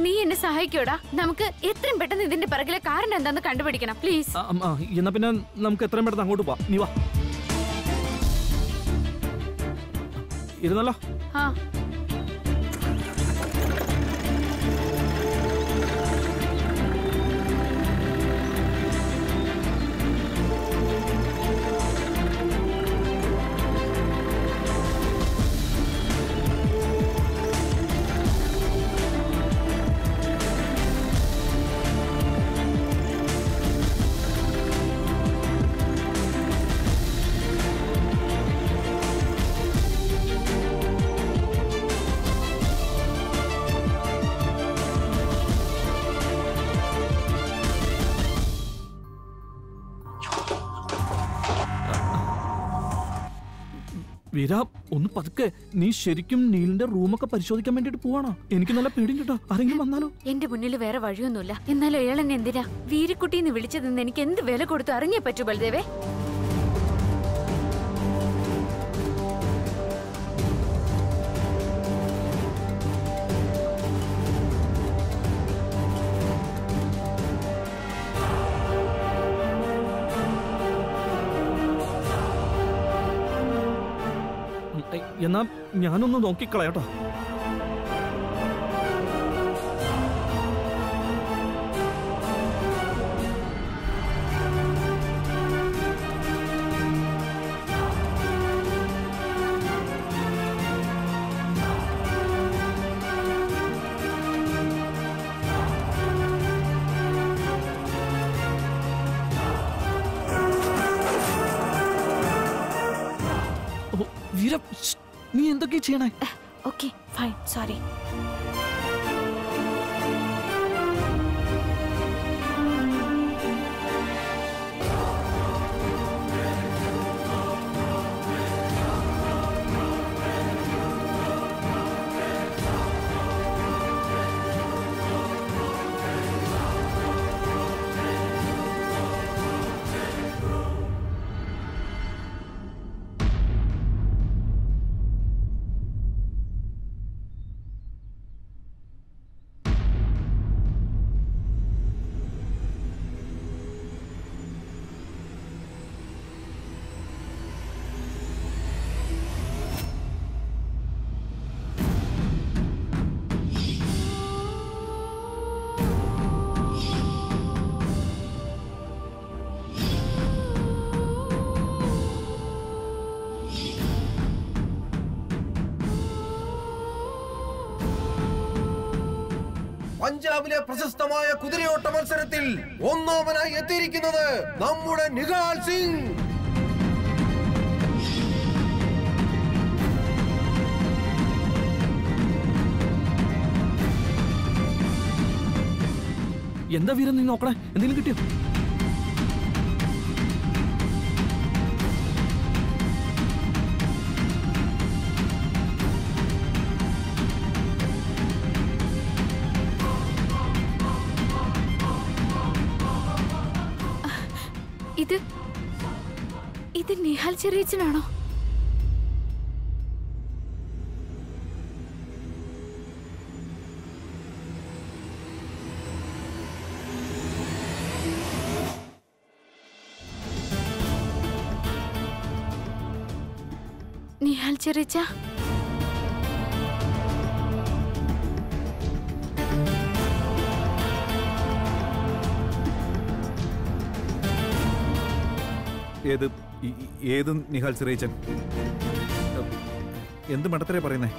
നീ എന്നെ സഹായിക്കോടാ നമുക്ക് എത്രയും പെട്ടെന്ന് ഇതിന്റെ പിറകിലെ കാരണം എന്താന്ന് കണ്ടുപിടിക്കണം പ്ലീസ് എന്നാ പിന്നെ നമുക്ക് എത്രയും പെട്ടെന്ന് അങ്ങോട്ട് പോവാം. നീ വാ. ഇരുന്നല്ലോ? ആ. ഒന്ന് പതുക്കെ. നീ ശരിക്കും നീലിന്റെ റൂമൊക്കെ പരിശോധിക്കാൻ വേണ്ടിട്ട് പോവാണോ? എനിക്ക് നല്ല പേടിയും കേട്ടോ ആരെങ്കിലും വന്നാലോ? എന്റെ മുന്നിൽ വേറെ വഴിയൊന്നുമില്ല. എന്നാലും എന്നെ എന്തിനാ? വീരക്കുട്ടി എന്ന് വിളിച്ചതെന്ന് എനിക്ക് എന്ത് വില കൊടുത്തു? അറിഞ്ഞേ പറ്റൂ ബൽദേവേ. എന്നാ ഞാനൊന്ന് നോക്കിക്കളയാട്ടോ ഓ, വീര ശ്ശ്, നീ എന്തൊക്കെയാ ചെയ്യണേ ഓക്കെ പഞ്ചാബിലെ പ്രശസ്തമായ കുതിരയോട്ട മത്സരത്തിൽ ഒന്നാമനായി എത്തിയിരിക്കുന്നത് നമ്മുടെ നിഹാൽ സിംഗ്. എന്താ വീരം നീ നോക്കണേ? എന്തെങ്കിലും കിട്ടിയോ? നിഹാൽ ചെറിയച്ചനാണോ നിഹാൽ ചെറിയച്ച ഏത് ഏത് നിഹാൽ സിറേച്ചൻ? എന്ത് മഠത്തിലേ പറയുന്നേ?